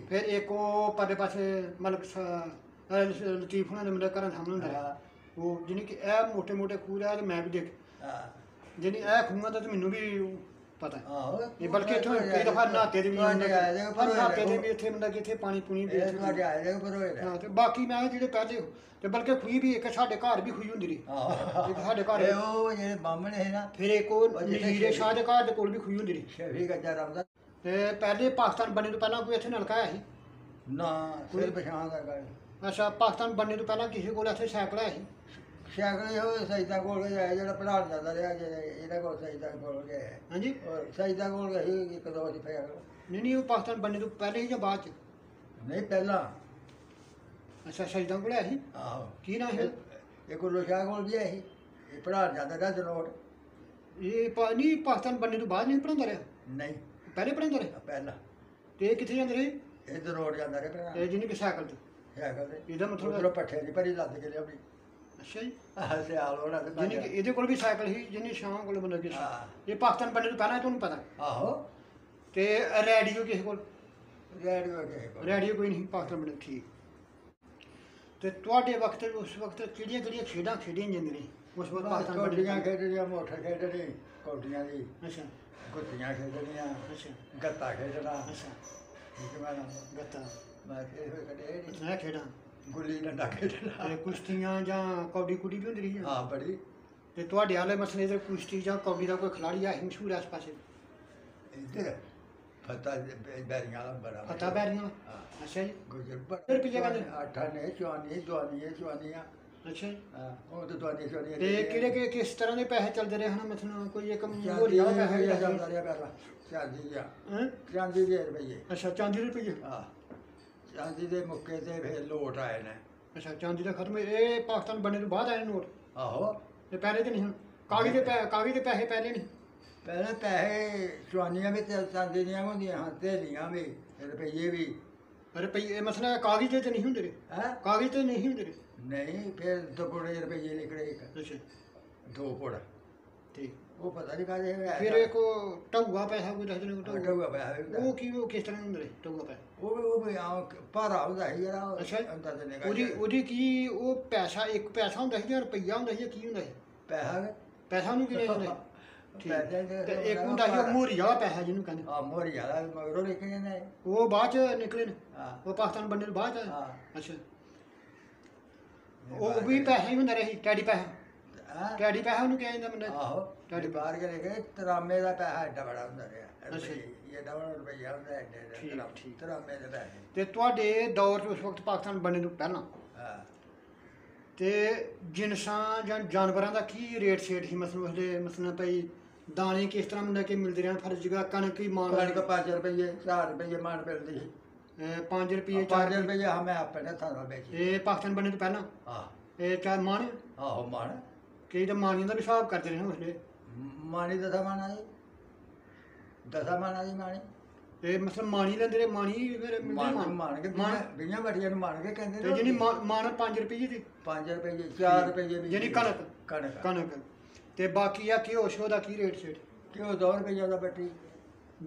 ਫਿਰ ਇੱਕ ਉਹ ਪਰੇ ਪਾਸੇ ਮਲਕ ਲਤੀਫ ਉਹਨਾਂ ਦੇ ਮੁੰਡੇ ਘਰਾਂ ਸਾਹਮਣੇ ਹੁੰਦਾ ਉਹ ਜਿਹਨੇ ਕਿ ਇਹ ਮੋਟੇ ਮੋਟੇ ਖੂਹ ਹੈ ਮੈਂ ਵੀ ਦੇਖ ਜਿਹਨੇ ਇਹ ਖੂਹਾਂ ਦਾ ਤੇ ਮੈਨੂੰ ਵੀ ਪਤਾ। ਹੈ ਆਹੋ ਇਹ ਬਲਕਿ ਇੱਥੋਂ ਕਈ ਦਫਾ ਦੇ ਵੀ ਆਏ ਦੇ ਦੇ। ਵੀ ਪਾਣੀ ਪੂਣੀ ਵੀ ਇਹ ਇੱਥੇ ਤੁਹਾਡੇ ਆਏ ਦੇ ਉੱਪਰ ਹੋਏ ਨੇ ਹਾਂ ਤੇ ਬਾਕੀ ਮੈਂ ਜਿਹੜੇ ਪਹਿਲੇ ਤੇ ਬਲਕਿ ਖੂਹੀ ਵੀ ਇੱਕ ਸਾਡੇ ਘਰ ਵੀ ਖੂਹੀ ਹੁੰਦੀ ਰਹੀ। ਆਹੋ ਇੱਕ ਸਾਡੇ ਘਰ ਇਹ ਉਹ ਜਿਹੜੇ ਬਾਹਮਣ ਹੈ ਨਾ ਫਿਰ ਇੱਕ ਉਹ ਨਜ਼ੀਰੇ ਸ਼ਾਹ ਦੇ ਘਰ ਦੇ ਕੋਲ ਵੀ ਖੂਹੀ ਹੁੰਦੀ ਰਹੀ। ਸ਼ਫੀ ਗੱਜਾ ਰਮਦਾ। ਤੇ ਪਹਿਲੇ ਪਾਕਿਸਤਾਨ ਬਣਨੇ ਤੋਂ ਪਹਿਲਾਂ ਕੋਈ ਇੱਥੇ ਨਲਕਾ ਆਇਆ ਸੀ? ਨਾ ਸਿਰ ਪਛਾਣ ਦਾ ਗੱਲ ਅੱਛਾ ਪਾਕਿਸਤਾਨ ਬਣਨੇ ਤੋਂ ਪਹਿਲਾਂ ਕਿਸੇ ਕੋਲ ਇੱਥੇ ਸਾਈਕਲ ਆਇਆ ਸੀ? ਸ਼ਾਗਰ ਇਹੋ ਸੈਦਾ ਕੋਲ ਗਿਆ ਜਿਹੜਾ ਪੜਾਣ ਜਾਂਦਾ ਰਿਹਾ ਜਿਹੜਾ ਇਹਦਾ ਕੋਲ ਸੈਦਾ ਕੋਲ ਗਿਆ। ਹਾਂਜੀ। ਔਰ ਸੈਦਾ ਕੋਲ ਗਿਆ ਸੀ ਇੱਕ ਦੋ ਵਾਰੀ ਫੇਰ। ਨਹੀਂ ਨਹੀਂ ਉਹ ਪਾਕਿਸਤਾਨ ਬਣਨੇ ਤੋਂ ਪਹਿਲੇ ਹੀ ਜਾਂ ਬਾਅਦ ਚ? ਨਹੀਂ ਪਹਿਲਾਂ। ਅੱਛਾ ਸ਼ਹੀਦਾਂ ਕੋਲ ਆਇਆ ਸੀ? ਆਹੋ। ਕੀ ਨਾਮ ਹੈ ਇਹ ਕੋਲ ਸ਼ਾਹ ਕੋਲ ਵੀ ਆਇਆ ਸੀ। ਇਹ ਪੜਾਣ ਜਾਂਦਾ ਰਿਹਾ ਜਨੋਟ ਇਹ ਪਾ- ਨਹੀਂ ਪਾਕਿਸਤਾਨ ਬਣਨੇ ਤੋਂ ਬਾਅਦ ਨਹੀਂ ਪੜਾਉਂਦਾ ਰਿਹਾ? ਨਹੀਂ। ਪਹਿਲੇ ਪੜਾਉਂਦਾ ਰਿਹਾ? ਪਹਿਲਾਂ। ਤੇ ਇਹ ਕਿੱਥੇ ਜਾਂਦੇ ਰਹੇ? ਇਹ ਜਨੋਟ ਜਾਂਦਾ ਰਿਹਾ ਪੜਾਣ ਇਹ ਜਿਹਨੇ ਕਿ ਸਾਈਕਲ ਤੇ। ਸ਼ਾਗਰ ਦੇ ਇਹਦਾ ਮਤਲਬ ਪੱਠੇ ਦੀ ਭਰੀ ਲੱਦ ਕੇ ਲਿਆਉਣੀ ਅੱਛਾ ਜੀ। ਆਹ ਸਿਆਲ ਹੋਣਾ ਤੇ ਜਿਹਨੇ ਕਿ ਇਹਦੇ ਕੋਲ ਵੀ ਸਾਈਕਲ ਸੀ ਜਿਹਨੇ ਸ਼ਾਮ ਕੋਲ ਬੰਦਾ ਕਿਸੇ ਹਾਂ। ਇਹ ਪਾਕਿਸਤਾਨ ਬਣਨੇ ਤੋਂ ਪਹਿਲਾਂ ਤੁਹਾਨੂੰ ਪਤਾ। ਆਹੋ। ਤੇ ਰੇਡੀਓ ਕਿਸੇ ਕੋਲ? ਰੇਡੀਓ ਕੇ ਕੋਲ। ਰੇਡੀਓ ਕੋਈ ਨਹੀਂ ਪਾਕਿਸਤਾਨ ਬਣੇ ਠੀਕ। ਤੇ ਤੁਹਾਡੇ ਵਕਤ ਉਸ ਵਕਤ ਕਿਹੜੀਆਂ ਕਿਹੜੀਆਂ ਖੇਡਾਂ ਖੇਡੀਆਂ ਜਾਂਦੀਆਂ ਨੇ? ਉਸ ਵਕਤ ਪਾਕਿਸਤਾਨ ਬਣੇ ਕੌਡੀਆਂ ਖੇਡਣੀਆਂ ਮੋਟਰ ਖੇਡਣੀ ਕੌਡੀਆਂ ਦੀ। ਅੱਛਾ। ਗੁੱਤੀਆਂ ਖੇਡਣੀਆਂ ਅੱਛਾ। ਗੱਤਾ ਖੇਡਣਾ। ਅੱਛਾ। ਠੀਕ ਮੈਂ ਗੱਤਾ। ਮੈਂ ਇਹ ਗੁੱਲੀ ਡੰਡਾ ਖੇਡਣਾ। ਤੇ ਕੁਸ਼ਤੀਆਂ ਜਾਂ ਕੌਡੀ ਕੁੜੀ ਵੀ ਹੁੰਦੀ ਰਹੀ ਹੈ ਹਾਂ ਬੜੀ। ਤੇ ਤੁਹਾਡੇ ਵਾਲੇ ਮਸਲੇ ਤੇ ਕੁਸ਼ਤੀ ਜਾਂ ਕੌਡੀ ਦਾ ਕੋਈ ਖਿਡਾਰੀ ਆ ਮਸ਼ਹੂਰ ਇਸ ਪਾਸੇ? ਇੱਧਰ ਫਤਾ ਬੈਰੀਆਂ ਵਾਲਾ ਬੜਾ ਫਤਾ ਬੈਰੀਆਂ। ਹਾਂ। ਅੱਛਾ ਜੀ। ਗੁਜਰ ਫਿਰ ਪਿੱਛੇ ਕਹਿੰਦੇ? ਆਠਾ ਨੇ ਚਵਾਨੀ ਦਵਾਨੀ ਹੈ ਚਵਾਨੀਆਂ ਅੱਛਾ ਹਾਂ ਉਹ ਤਾਂ ਦਵਾਨੀ ਚਵਾਨੀਆਂ ਤੇ ਕਿਹੜੇ ਕਿ ਕਿਸ ਤਰ੍ਹਾਂ ਦੇ ਪੈਸੇ ਚੱਲਦੇ ਰਹੇ ਹਨ? ਮਤਲਬ ਕੋਈ ਇੱਕ ਵਾਲਾ ਪੈਸਾ ਚੱਲਦਾ ਰਿਹਾ ਪਹਿਲਾਂ ਚਾਂਦੀ ਦਾ। ਹੈਂ? ਚਾਂਦੀ ਦੇ ਰੁਪਈਏ। ਅੱਛਾ ਚਾਂਦੀ ਦੇ ਰੁਪਈਏ? ਹਾਂ। ਚਾਂਦੀ ਦੇ ਮੁੱਕੇ ਤੇ ਫਿਰ ਲੋਟ ਆਏ ਨੇ। ਅੱਛਾ ਚਾਂਦੀ ਦਾ ਖਤਮ ਇਹ ਪਾਕਿਸਤਾਨ ਬਣਨੇ ਤੋਂ ਬਾਅਦ ਆਏ ਨੋਟ? ਆਹੋ। ਤੇ ਪਹਿਲੇ ਤੇ ਨਹੀਂ ਹੁਣ? ਕਾਗਜ਼ ਦੇ ਪੈ- ਕਾਗਜ਼ ਦੇ ਪੈਸੇ ਪਹਿਲੇ ਨਹੀਂ? ਪਹਿਲਾਂ ਪੈਸੇ ਚਵਾਨੀਆਂ ਵੀ ਤੇ ਚਾਂਦੀ ਦੀਆਂ ਹੁੰਦੀਆਂ ਹਾਂ ਥੇਲੀਆਂ ਵੀ ਰੁਪਈਏ ਵੀ। ਰੁਪਈਏ ਮਸਲਾ ਕਾਗਜ਼ ਤੇ ਨਹੀਂ ਹੁੰਦੇ ਰੇ। ਹੈ? ਕਾਗਜ਼ ਤੇ ਨਹੀਂ ਹੁੰਦੇ ਰੇ। ਨਹੀਂ ਫਿਰ ਦੁਗਣੇ ਰੁਪਈਏ ਨਿਕਲੇ ਇੱਕ। ਅੱਛਾ। ਦੋ ਪੁੜ ਠੀਕ। ਉਹ ਪਤਾ ਨਹੀਂ ਕਾਹਦੇ ਹੋਇਆ ਫਿਰ ਇੱਕ ਉਹ ਪੈਸਾ ਕੋਈ ਦੱਸਦੇ ਨੇ ਟੋਗਾ ਹੋਇਆ ਉਹ ਕੀ ਉਹ ਕਿਸ ਤਰ੍ਹਾਂ ਹੁੰਦੇ ਟਊਆ ਪੈਸਾ? ਉਹ ਵੀ ਉਹ ਵੀ ਆਉਂ ਭਾਰਾ ਹੁੰਦਾ ਸੀ ਜਿਹੜਾ ਅੱਛਾ। ਅੰਦਰ ਦੇ ਨਿਕਲ ਉਹਦੀ ਉਹਦੀ ਕੀ ਉਹ ਪੈਸਾ ਇੱਕ ਪੈਸਾ ਹੁੰਦਾ ਸੀ ਜਾਂ ਰੁਪਈਆ ਹੁੰਦਾ ਸੀ ਜਾਂ ਕੀ ਹੁੰਦਾ ਸੀ? ਪੈਸਾ ਪੈਸਾ ਉਹਨੂੰ ਕਿਹਾ ਜਾਂਦਾ ਸੀ ਠੀਕ। ਪੈਸੇ ਦੇ ਤੇ ਇੱਕ ਹੁੰਦਾ ਸੀ ਉਹ ਮੋਰੀ ਵਾਲਾ ਪੈਸਾ ਜਿਹਨੂੰ ਕਹਿੰਦੇ। ਆ ਮੋਰੀ ਵਾਲਾ ਮਗਰੋਂ ਲੈ ਕੇ ਜਾਂਦੇ ਉਹ ਬਾਅਦ ਚ ਨਿਕਲੇ ਨੇ। ਹਾਂ। ਉਹ ਪਾਕਿਸਤਾਨ ਤੋਂ ਬਾਅਦ ਚ ਹਾਂ। ਅੱਛਾ। ਉਹ ਵੀ ਪੈਸਾ ਹੀ ਹੁੰਦਾ ਰਹੀ ਟੈਡੀ ਪੈਸਾ। ਹਾਂ। ਟੈਡੀ ਪੈਸਾ ਉਹਨੂੰ ਕਿਹਾ ਜਾਂਦਾ ਬੰਦਾ ਆਹੋ। ਤੁਹਾਡੇ ਬਾਹਰ ਕੇ ਲੈ ਕੇ ਤਰਾਮੇ ਦਾ ਪੈਸਾ ਐਡਾ ਬੜਾ ਹੁੰਦਾ ਰਿਹਾ ਅੱਛਾ। ਇਹ ਡਬਲ ਰੁਪਈਆ ਹੁੰਦਾ ਐਡੇ ਠੀਕ, ਐਡੇ ਠੀਕ। ਤਰਾਮੇ ਦੇ ਪੈਸੇ। ਤੇ ਤੁਹਾਡੇ ਦੌਰ 'ਚ ਉਸ ਵਕਤ ਪਾਕਿਸਤਾਨ ਬਣਨੇ ਤੋਂ ਪਹਿਲਾਂ? ਹਾਂ। ਤੇ ਜਿਨਸਾਂ ਜਾਂ ਜਾਨਵਰਾਂ ਦਾ ਕੀ ਰੇਟ ਸ਼ੇਟ ਸੀ? ਮਸਲਨ ਉਸਦੇ ਮਸਲਨ ਭਈ ਦਾਣੇ ਕਿਸ ਤਰ੍ਹਾਂ ਮਿਲਦਾ ਕਿ ਮਿਲਦੇ ਰਹਿਣ? ਫਰਜ਼ ਜਗਾ ਕਣਕ ਹੀ ਮਾਨ ਕਣਕ 5 ਰੁਪਏ 4 ਰੁਪਏ ਮਾਨ ਮਿਲਦੀ ਸੀ। 5 ਰੁਪਏ 5 4 ਰੁਪਏ ਹਮੇ ਆਪਣੇ ਨਾਲ ਵੇਚੀ। ਇਹ ਪਾਕਿਸਤਾਨ ਬਣਨੇ ਤੋਂ ਪਹਿਲਾਂ? ਹਾਂ ਇਹ ਚਾਰ ਮਾਨ ਆਹੋ ਮਾਨ ਕਈ ਤਾਂ ਮਾਨੀਆਂ ਦਾ ਵੀ ਹਿਸਾਬ ਕਰਦੇ ਰਹੇ ਨੇ ਉਸਲੇ ਮਾਨੀ ਦਸਾ ਮਾਨਾ ਜੀ ਦਸਾ ਮਾਨਾ ਜੀ ਮਾਨੀ। ਇਹ ਮਸਲਨ ਮਾਨੀ ਲੈਂਦੇ ਰਹੇ ਮਾਨੀ ਫਿਰ ਮਿਲਦੇ ਮਾਨ ਕੇ ਬਿਆਂ ਬੜੀਆਂ ਨੂੰ ਮਾਨ ਕੇ ਕਹਿੰਦੇ ਤੇ ਜਿਹਨੀ ਮਾਨ 5 ਰੁਪਏ ਦੀ। 5 ਰੁਪਏ 4 ਰੁਪਏ ਵੀ ਯਾਨੀ ਕਣਕ। ਕਣਕ। ਕਣਕ। ਤੇ ਬਾਕੀ ਆ ਘਿਓ ਸ਼ੋ ਦਾ ਕੀ ਰੇਟ ਸ਼ੇਟ ਕਿਉਂ 2 ਰੁਪਏ ਦਾ ਬੱਟੀ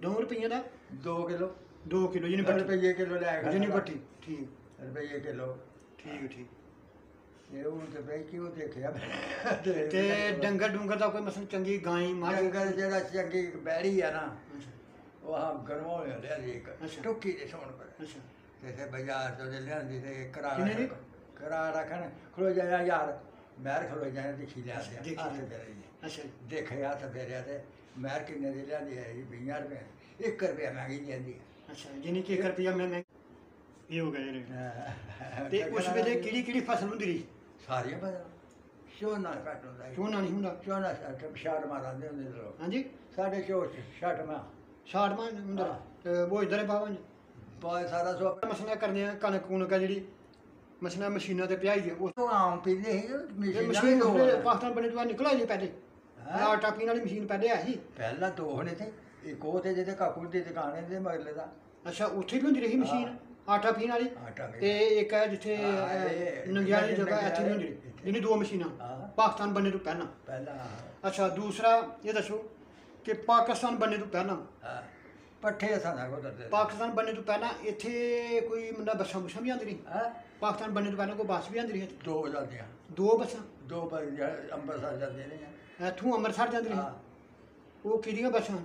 2 ਰੁਪਈਏ ਦਾ? 2 ਕਿਲੋ। 2 ਕਿਲੋ ਜਿਹਨੇ 2 ਬੱਟੀ ਰੁਪਏ ਕਿਲੋ ਲੈ ਕੇ ਜਿਹਨੇ ਬੱਟੀ ਠੀਕ। ਰੁਪਏ ਕਿਲੋ। ਠੀਕ ਠੀਕ। ਇਹ ਉਹ ਤੇ ਬਈ ਕਿਉਂ ਦੇਖਿਆ। ਤੇ ਡੰਗਰ ਡੁੰਗਰ ਦਾ ਕੋਈ ਮਸਲ ਚੰਗੀ ਗਾਂ ਮੱਝ ਡੰਗਰ ਜਿਹੜਾ ਚੰਗੀ ਬੈੜੀ ਆ ਨਾ ਉਹ ਆ ਗਰਮੋ ਲਿਆ ਜੀ ਇੱਕ। ਟੁੱਕੀ ਦੇ ਸੋਣ ਪਰ। ਅੱਛਾ। ਤੇ ਤੇ ਬਾਜ਼ਾਰ ਤੋਂ ਲਿਆਂਦੀ ਤੇ ਕਰਾ? ਕਰਾ ਰੱਖਣ ਖਲੋ ਜਾਇਆ ਯਾਰ ਮਹਿਰ ਖਲੋਈ ਜਾਣੇ ਦੇਖੀ ਲਿਆ ਸੀ। ਦੇਖੀ ਹੱਥ। ਮੇਰੇ ਅੱਛਾ। ਦੇਖਿਆ ਤਾਂ ਫੇਰਿਆ ਤੇ ਮਹਿਰ ਕਿੰਨੇ ਦੀ ਲਿਆਂਦੀ ਹੈ ਜੀ? 20 ਰੁਪਏ 1 ਰੁਪਿਆ ਮਹਿੰਗੀ ਜਾਂਦੀ ਅੱਛਾ ਜਿੰਨੀ ਕਿ 1 ਰੁਪਿਆ ਮੈਂ ਇਹ ਹੋ ਗਿਆ ਹੈ। ਤੇ ਉਸ ਵੇਲੇ ਕਿਹੜੀ ਕਿਹੜੀ ਫਸਲ ਹੁੰਦੀ ਰਹੀ? ਸਾਰੀਆਂ ਬਦਲ ਝੋਨਾ ਘੱਟ ਹੁੰਦਾ ਸੀ। ਝੋਨਾ ਨਹੀਂ ਹੁੰਦਾ। ਝੋਨਾ ਛੱਟ ਛਾੜ ਮਾਰਾਂਦੇ ਹੁੰਦੇ ਸੀ ਲੋਕ। ਹਾਂਜੀ? ਸਾਡੇ ਝੋਟ ਛੱਟ ਮਾ। ਛਾੜ ਮਾਂ ਹੁੰਦਾ। ਤੇ ਉਹ ਇਧਰ ਬਾਵਾਂ ਬਹੁਤ ਸਾਰਾ ਸੋ ਮਸਲਾ ਕਰਦੇ ਆ ਕਣਕ ਕੁਣਕ ਆ ਜਿਹੜੀ। ਮਸਲਾ ਮਸ਼ੀਨਾਂ ਤੇ ਪਿਆਈ ਹੈ। ਉਸ ਉਹ ਆਮ ਪੀਂਦੇ ਸੀ ਇਹ ਮਸ਼ੀਨਾਂ ਵੀ ਮਸ਼ੀਨ ਦੋ ਆ। ਪਾਕਿਸਤਾਨ ਬਣੇ ਤੋਂ ਬਾਅਦ ਨਿਕਲਿਆ ਜੀ ਪਹਿਲੇ। ਹੈਂ? ਆਟਾ ਪੀਣ ਵਾਲੀ ਮਸ਼ੀਨ ਪਹਿਲੇ ਆਈ ਸੀ। ਪਹਿਲਾਂ ਦੋ ਹੋਣੇ ਤੇ ਇੱਕ ਉਹ ਤੇ ਜਿਹਦੇ ਕਾਕੂ ਦੀ ਦੁਕਾਨ ਹੈ ਤੇ ਦਾ। ਅੱਛਾ ਉੱਥੇ ਵੀ ਹੁੰਦੀ ਰਹੀ ਮਸ਼ੀਨ? ਆਟਾ ਪੀਣ ਵਾਲੀ ਆਟਾ ਵੀ ਤੇ ਇੱਕ ਹੈ ਜਿੱਥੇ ਹਾਂ, ਇਹ- ਨੰਗਿਆਲੀ ਨੰਗਿਆਲੇ- ਜਗ੍ਹਾ ਇੱਥੇ ਵੀ ਹੁੰਦੀ ਰਹੀ ਇੱਥੇ। ਜਿਹਨੀ ਦੋ ਮਸ਼ੀਨਾਂ ਹਾਂ। ਪਾਕਿਸਤਾਨ ਬਣਨੇ ਤੋਂ ਪਹਿਲਾਂ ਪਹਿਲਾਂ ਅੱਛਾ ਦੂਸਰਾ ਇਹ ਦੱਸੋ ਕਿ ਪਾਕਿਸਤਾਨ ਬਣਨੇ ਤੋਂ ਪਹਿਲਾਂ ਹਾਂ, ਪੱਠੇ ਸਾਨਾ ਕੋ ਦਰਦੇ ਪਾਕਿਸਤਾਨ ਬਣਨੇ ਤੋਂ ਪਹਿਲਾਂ ਇੱਥੇ ਕੋਈ ਮੁੰਡਾ ਬੱਸਾਂ ਬੁੱਸਾਂ ਵੀ ਆਉਂਦੀ ਰਹੀ ਹਾਂ ਪਾਕਿਸਤਾਨ ਬਣਨੇ ਤੋਂ ਪਹਿਲਾਂ ਕੋਈ ਬੱਸ ਵੀ ਆਉਂਦੀ ਰਹੀ ਇੱਥੇ? ਦੋ ਜਾਂਦੀਆਂ ਦੋ ਬੱਸਾਂ ਦੋ ਪਰ ਅੰਮ੍ਰਿਤਸਰ ਜਾਂਦੇ ਨੇ ਇੱਥੋਂ ਅੰਮ੍ਰਿਤਸਰ ਜਾਂਦੀ ਹਾਂ ਰਹੀ ਉਹ ਕਿਹਦੀਆਂ ਬੱਸਾਂ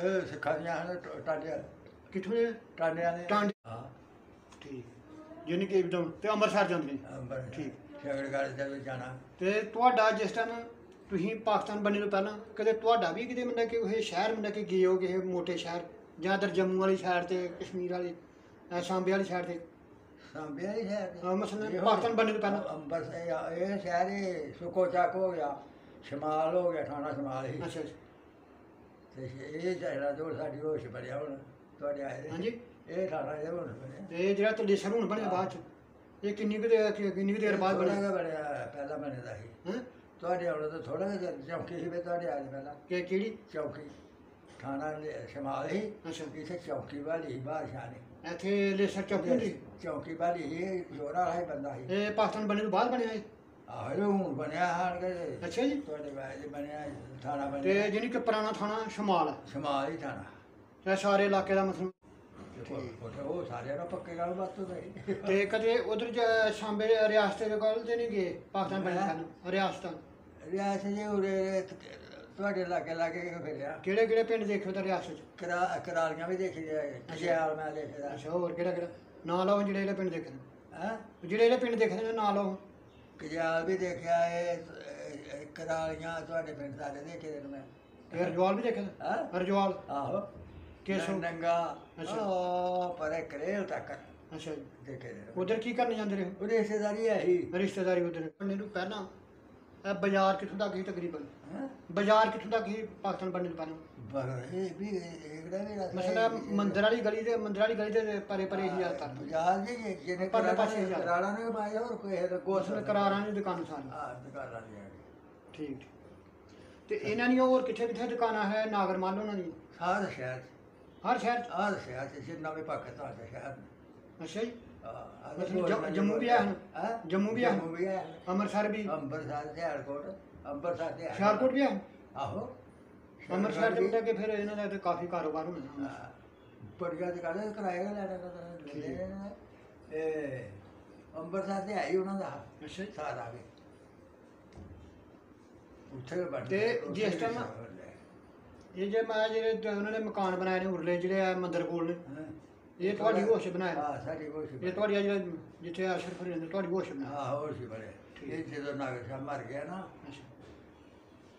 ਇਹ ਸਿੱਖਾਂ ਦੀਆਂ ਹਨ ਟ- ਟਾਂਡਿਆਂ ਕਿੱਥੋਂ ਦੇ ਟਾਂਡਿਆਂ ਨੇ ਟਾਂਡੇ। ਹਾਂ ਠੀਕ। ਜਿਹਨੇ ਕਿ ਤੇ ਅੰਮ੍ਰਿਤਸਰ ਜਾਂਦੇ ਨੇ। ਅੰਬਰ ਠੀਕ। ਸ਼ਗੜਗੜ ਦੇ ਵਿੱਚ ਜਾਣਾ। ਤੇ ਤੁਹਾਡਾ ਜਿਸ ਟਾਈਮ ਤੁਸੀਂ ਪਾਕਿਸਤਾਨ ਬਣਨੇ ਤੋਂ ਪਹਿਲਾਂ ਕਦੇ ਤੁਹਾਡਾ ਵੀ ਕਿਤੇ ਮਤਲਬ ਕਿ ਉਹ ਸ਼ਹਿਰ ਮਤਲਬ ਕਿ ਗਏ ਹੋ ਕਿਸੇ ਮੋਟੇ ਸ਼ਹਿਰ ਜਾਂ ਇੱਧਰ ਜੰਮੂ ਵਾਲੀ ਸਾਈਡ ਤੇ ਕਸ਼ਮੀਰ ਵਾਲੀ ਅਹ ਸਾਂਬੇ ਵਾਲੀ ਸਾਈਡ ਤੇ? ਸਾਂਬਿਆ ਹੀ ਸ਼ਹਿਰ ਹਾਂ, ਮਸਲਨ ਇਹੋ- ਪਾਕਿਸਤਾਨ ਬਣਨੇ ਤੋਂ ਪਹਿਲਾਂ। ਅੰਬਰ ਇਹ ਇਹ ਸ਼ਹਿਰ ਹੀ ਸੁੱਕੋ ਚੱਕ ਹੋ ਗਿਆ। ਸ਼ਮਾਲ ਹੋ ਗਿਆ ਥਾਣਾ ਸ਼ਮਾਲ ਹੀ। ਅੱਛਾ ਜੀ ਤੇ ਇਹ ਜਿਹੜਾ ਦੋ ਸਾਡੀ ਹੋਸ਼ ਬੜਿਆ ਹੁਣ ਤੁਹਾਡੇ ਆਏ ਦੇ। ਹਾਂਜੀ। ਇਹ ਥਾਣਾ ਇਹ ਬਣਿਆ ਤੇ ਜਿਹੜਾ ਤਲੇਸਰ ਹੁਣ ਬਣਿਆ ਬਾਅਦ ਚ ਇਹ ਕਿੰਨੀ ਕੁ ਦੇ ਕਿ- ਕਿੰਨੀ ਕੁ ਦੇਰ ਬਾਅਦ ਥੋੜ੍ਹਾ ਬਣਿਆ? ਜਿਹਾ ਬਣਿਆ ਪਹਿਲਾਂ ਬਣਦਾ ਸੀ। ਹੈ? ਤੁਹਾਡੇ ਆਉਣ ਤੋਂ ਥੋੜਾ ਜਿਹਾ ਚੌਕੀ ਸੀ ਵੀ ਤੁਹਾਡੇ ਆਜ ਪਹਿਲਾਂ। ਕਿ ਕਿਹੜੀ? ਚੌਕੀ। ਥਾਣਾ ਲਿ- ਸ਼ਮਾਲ ਹੀ ਅੱਛਾ। ਇੱਥੇ ਚੌਕੀ ਵਾਲੀ ਬਾਦਸ਼ਾਹ ਨੇ ਇੱਥੇ ਲੇਸਰ ਚੌਕੀ ਹੁੰਦੀ? ਚੌਕੀ ਵਾਲੀ ਇਹ ਜੋਰਾ ਵਾਲਾ ਹੀ ਬੰਦਾ ਸੀ। ਇਹ ਪਾਕਿਸਤਾਨ ਬਣਨੇ ਤੋਂ ਬਾਅਦ ਬਣਿਆ ਇਹ? ਆਹੋ ਇਹ ਹੁਣ ਬਣਿਆ ਹਾਣ ਕੇ। ਅੱਛਾ ਜੀ। ਤੁਹਾਡੇ ਬਾਅਦ ਬਣਿਆ ਥਾਣਾ ਤੇ ਬਣਿਆ ਜਿਹਨੀ ਕਿ ਪੁਰਾਣਾ ਥਾਣਾ ਸ਼ਮਾਲ। ਸ਼ਮਾਲ ਹੀ ਥਾਣਾ। ਤੇ ਸਾਰੇ ਇਲਾਕੇ ਦਾ ਮਤਲਬ ਉੱਥੇ ਉਹ ਸਾਰਿਆਂ ਨੂੰ ਪੱਕੇ ਗੱਲ ਬਾਤ ਤੋਂ ਗਈ ਤੇ ਕਦੇ ਉਧਰ ਸਾਂਬੇ ਰਿਆਸਤ ਦੇ ਕੋਲ ਤੇ ਨਹੀਂ ਗਏ ਪਾਕਿਸਤਾਨ ਪਹਿਲਾਂ ਰਿਆਸਤਾਂ? ਰਿਆਸਤ ਜੀ ਉਰੇ ਤੁਹਾਡੇ ਲਾਗੇ ਲਾਗੇ ਫਿਰਿਆ ਕਿਹੜੇ ਕਿਹੜੇ ਪਿੰਡ ਦੇਖੇ ਤਾਂ ਰਿਆਸਤ ਚ? ਕਰਾ ਕਰਾਲੀਆਂ ਵੀ ਦੇਖੀ ਜਾਏ ਖਿਆਲ ਮੈਂ ਦੇਖਦਾ। ਅੱਛਾ ਹੋਰ ਕਿਹੜਾ ਕਿਹੜਾ? ਨਾਂ ਲਾਓ ਜਿਹੜੇ ਜਿਹੜੇ ਪਿੰਡ ਦੇਖੇ। ਹਾਂ? ਜਿਹੜੇ ਜਿਹੜੇ ਪਿੰਡ ਦੇਖੇ ਨੇ ਨਾਂ ਲਾਓ ਖਿਆਲ ਵੀ ਦੇਖਿਆ ਇਹ ਕਰਾਲੀਆਂ ਤੁਹਾਡੇ ਪਿੰਡ ਸਾਰੇ ਦੇਖੇ ਨੇ ਮੈਂ। ਤੇ ਰਜਵਾਲ ਵੀ ਦੇਖੇ ਨੇ? ਹਾਂ? ਰਜਵਾਲ? ਆਹੋ। ਕੇਸੋ? ਨੰਗਾ ਅੱਛਾ। ਉਹ ਪਰੇ ਕਰੇਲ ਤੱਕ। ਅੱਛਾ ਜੀ। ਦੇਖੇ ਨੇ ਉਧਰ ਕੀ ਕਰਨ ਜਾਂਦੇ ਰਹੇ? ਉਹ ਰਿਸ਼ਤੇਦਾਰੀ ਹੈ ਹੀ ਰਿਸ਼ਤੇਦਾਰੀ ਉਧਰ। ਬਣਨੇ ਤੋਂ ਪਹਿਲਾਂ ਇਹ ਬਾਜ਼ਾਰ ਕਿੱਥੋਂ ਤੱਕ ਸੀ ਤਕਰੀਬਨ? ਬਾਜ਼ਾਰ ਕਿੱਥੋਂ ਤੱਕ ਸੀ ਪਾਕਿਸਤਾਨ ਬਣਨੇ ਤੋਂ ਪਹਿਲਾਂ ਬਰ ਇਹ ਵੀ ਇਹਦਾ ਵੀ ਰਸਤਾ ਮਸਲਾ। ਮੰਦਰ ਵਾਲੀ ਗਲੀ ਦੇ ਮੰਦਰ ਵਾਲੀ ਗਲੀ ਦੇ ਪਰੇ ਪਰੇ ਹੀ ਜ਼ਿਆਦਾਤਰ ਬਾਜ਼ਾਰ ਜੀ ਜਿਹਨੇ ਕਰਾੜਾ ਪਾਸੇ। ਕਰਾੜਾ ਨੇ ਪਾਇਆ ਹੋਰ ਕੋਈ ਹੈ ਕੋਸ ਕਰਾਰਾਂ ਦੀ ਦੁਕਾਨ ਸਾਰੀ। ਹਾਂ ਦੁਕਾਨਾਂ ਦੀ ਠੀਕ ਠੀਕ। ਤੇ ਇਹਨਾਂ ਦੀਆਂ ਹੋਰ ਕਿੱਥੇ ਕਿੱਥੇ ਦੁਕਾਨਾਂ ਹੈ? ਨਾਗਰ ਮਾਲ ਉਹਨਾਂ ਦੀ ਸਾਧ ਸ਼ਹਿਰ ਹਰ ਸ਼ਹਿਰ 'ਚ? ਆਹ ਸ਼ਹਿਰ ਚ ਜਿੰਨਾ ਵੀ ਪਾਕਿਸਤਾਨ ਦਾ ਸ਼ਹਿਰ ਅੱਛਾ ਜੀ। ਆਹ ਮਤਲਬ ਜੰਮ- ਜੰਮੂ ਵੀ ਹੈ ਹੁਣ? ਹਾਂ? ਜੰਮੂ ਵੀ ਹੈ? ਜੰਮੂ ਵੀ ਅੰਮ੍ਰਿਤਸਰ ਵੀ? ਅੰਮ੍ਰਿਤਸਰ ਤੇ ਹਰਕੋਟ ਅੰਮ੍ਰਿਤਸਰ ਤੇ ਹੁਸ਼ਿਆਰਕੋਟ ਵੀ ਹੈ? ਆਹੋ। ਅੰਮ੍ਰਿਤਸਰ ਦੇ ਮੁੰਡੇ ਕੇ ਫਿਰ ਇਹਨਾਂ ਦਾ ਤੇ ਕਾਫੀ ਕਾਰੋਬਾਰ ਹੋਣਾ ਹਾਂ। ਬੜੀਆਂ ਦੁਕਾਨਾਂ ਕਿਰਾਏਗਾ ਲੈਣਾ ਕਰਦਾ ਇਹ ਅੰਮ੍ਰਿਤਸਰ ਤੇ ਆਈ ਉਹਨਾਂ ਦਾ। ਅੱਛਾ ਜੀ। ਸਾਰਾ ਵੀ। ਉੱਥੇ ਬਣ ਤੇ ਜਿਸ time- ਇਹ ਜੇ ਮੈਂ ਜਿਹੜੇ ਉਹਨਾਂ ਨੇ ਮਕਾਨ ਬਣਾਏ ਨੇ ਉਰਲੇ ਜਿਹੜੇ ਆ ਮੰਦਰ ਕੋਲ ਨੇ ਇਹ ਤੁਹਾਡੀ ਹੋਸ਼ ਬਣਾਏ ਨੇ? ਹਾਂ ਸਾਡੀ ਹੋਸ਼ ਇਹ ਤੁਹਾਡੀ ਆ ਜਿਹੜਾ ਜਿੱਥੇ ਅਸ਼ਰਫ ਰਹਿੰਦੇ ਤੁਹਾਡੀ ਹੋਸ਼ ਬਣਾ ਹਾਂ ਹੋਰ ਸੀ ਬੜੇ ਇਹ ਜਦੋਂ ਨਾਗਰ ਸਾਹਿਬ ਮਰ ਗਿਆ ਨਾ ਅੱਛਾ।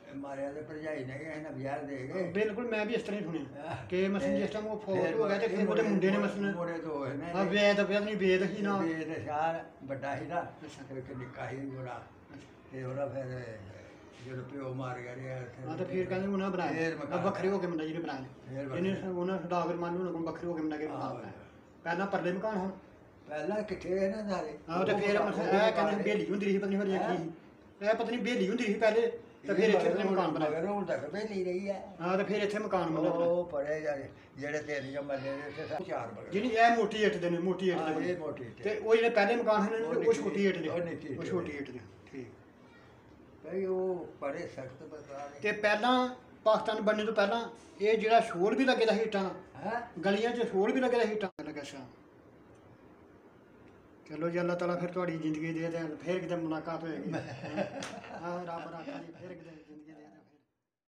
ਇਹ ਮਾਰਿਆ ਤੇ ਭਰਜਾਈ ਨੇ ਕਿਹਾ ਇਹਨਾਂ ਵਿਆਹ ਦੇ ਗਏ ਬਿਲਕੁਲ ਮੈਂ ਵੀ ਇਸ ਤਰ੍ਹਾਂ ਹੀ ਸੁਣਿਆ। ਕਿ ਮਸਲ ਜਿਸ ਟਾਈਮ ਉਹ ਫੌਤ ਹੋ ਗਿਆ ਤੇ ਫਿਰ ਉਹਦੇ ਮੁੰਡੇ ਨੇ ਮਸਲ ਮੁੰਡੇ ਹੋਏ ਨੇ। ਆ ਵੇਦ ਵੇਦ ਨਹੀਂ ਵੇਦ ਹੀ ਨਾ। ਇਹ ਨਿਸ਼ਾਨ ਵੱਡਾ ਹੀ ਨਾ ਅੱਛਾ। ਤੇ ਇੱਕ ਨਿੱਕਾ ਹੀ ਬੜਾ ਤੇ ਉਹਦਾ ਫਿਰ ਜਦੋਂ ਪਿਓ ਮਾਰ ਗਿਆ ਰਿਹਾ ਹਾਂ ਤਾਂ ਫਿਰ ਕਹਿੰਦੇ ਉਹਨਾਂ ਫਿਰ ਮਕਾਨ ਵੱਖਰੇ ਹੋ ਕੇ ਮੁੰਡਾ ਫਿਰ ਵੱਖਰੇ। ਇਹਨੇ ਉਹਨਾਂ ਸਦਾਗਰ ਮਾਨ ਨੂੰ ਕੋਲ ਵੱਖਰੇ ਹੋ ਕੇ ਮੁੰਡਾ ਕੇ ਆਹੋ। ਬਣਾਇਆ ਪਹਿਲਾਂ ਪਰਲੇ ਮਕਾਨ ਹੁਣ ਪਹਿਲਾਂ ਕਿੱਥੇ ਰਹੇ ਨਾ ਸਾਰੇ ਆਹ ਤੇ ਫਿਰ ਮਸਲ ਇਹ ਕਹਿੰਦੇ ਬੇਲੀ ਹੁੰਦੀ ਸੀ ਪਤਾ ਨਹੀਂ ਫਿਰ ਕੀ ਸੀ ਇਹ ਪਤਾ ਨਹੀਂ ਬੇਲੀ ਹੁੰਦੀ ਸੀ ਪਹਿਲੇ ਤੇ ਫਿਰ ਇੱਥੇ ਆਪਣੇ ਮਕਾਨ ਬਣਾਇਆ। ਮਗਰ ਹੁਣ ਤੱਕ ਬੇਲੀ ਰਹੀ ਹੈ। ਹਾਂ ਤੇ ਫਿਰ ਇੱਥੇ ਮਕਾਨ ਬਣਾਇਆ ਉਹ ਪੜੇ ਜਾਰੇ ਜਿਹੜੇ ਤੇਰੀ ਮੱਲੇ ਦੇ ਉੱਤੇ ਸਭ ਚਾਰ ਬਗੜ ਜਿਹੜੀ ਇਹ ਮੋਟੀ ਇੱਟ ਦੇ ਨੇ ਮੋਟੀ ਇੱਟ ਦੇ ਹਾਂ, ਬਣੇ। ਇਹ ਮੋਟੀ ਇੱਟ। ਤੇ ਉਹ ਜਿਹੜੇ ਪਹਿਲੇ ਮਕਾਨ ਹਨ ਉਹ ਉਹ ਨਿੱਕੀ- ਛੋਟੀ ਇੱਟ ਦੇ ਉਹ ਨਿੱਕੀ ਇੱਟ ਉਹ ਦੇ। ਛੋਟੀ ਇੱਟ ਦੇ ਠੀਕ। ਉਹ ਬੜੇ ਸਖਤ ਤੇ ਪਹਿਲਾਂ ਪਾਕਿਸਤਾਨ ਬਣਨੇ ਤੋਂ ਪਹਿਲਾਂ ਇਹ ਜਿਹੜਾ ਸ਼ੋਰ ਵੀ ਲੱਗਦਾ ਸੀ ਇੱਟਾਂ ਦਾ ਹੈ? ਗਲੀਆਂ 'ਚ ਸ਼ੋਰ ਵੀ ਲੱਗਦਾ ਸੀ ਇੱਟਾਂ ਦਾ। ਲੱਗਾ ਸ਼ਾ ਚਲੋ ਜੀ ਅੱਲਾਹ ਤਾਲਾ ਫਿਰ ਤੁਹਾਡੀ ਜ਼ਿੰਦਗੀ ਦੇ ਦੇ ਫਿਰ ਕਿਤੇ ਮੁਲਾਕਾਤ ਹੋਏਗੀ। ਹਾਂ ਰੱਬ ਰਾਖਾ ਜੀ ਫਿਰ ਕਿਤੇ।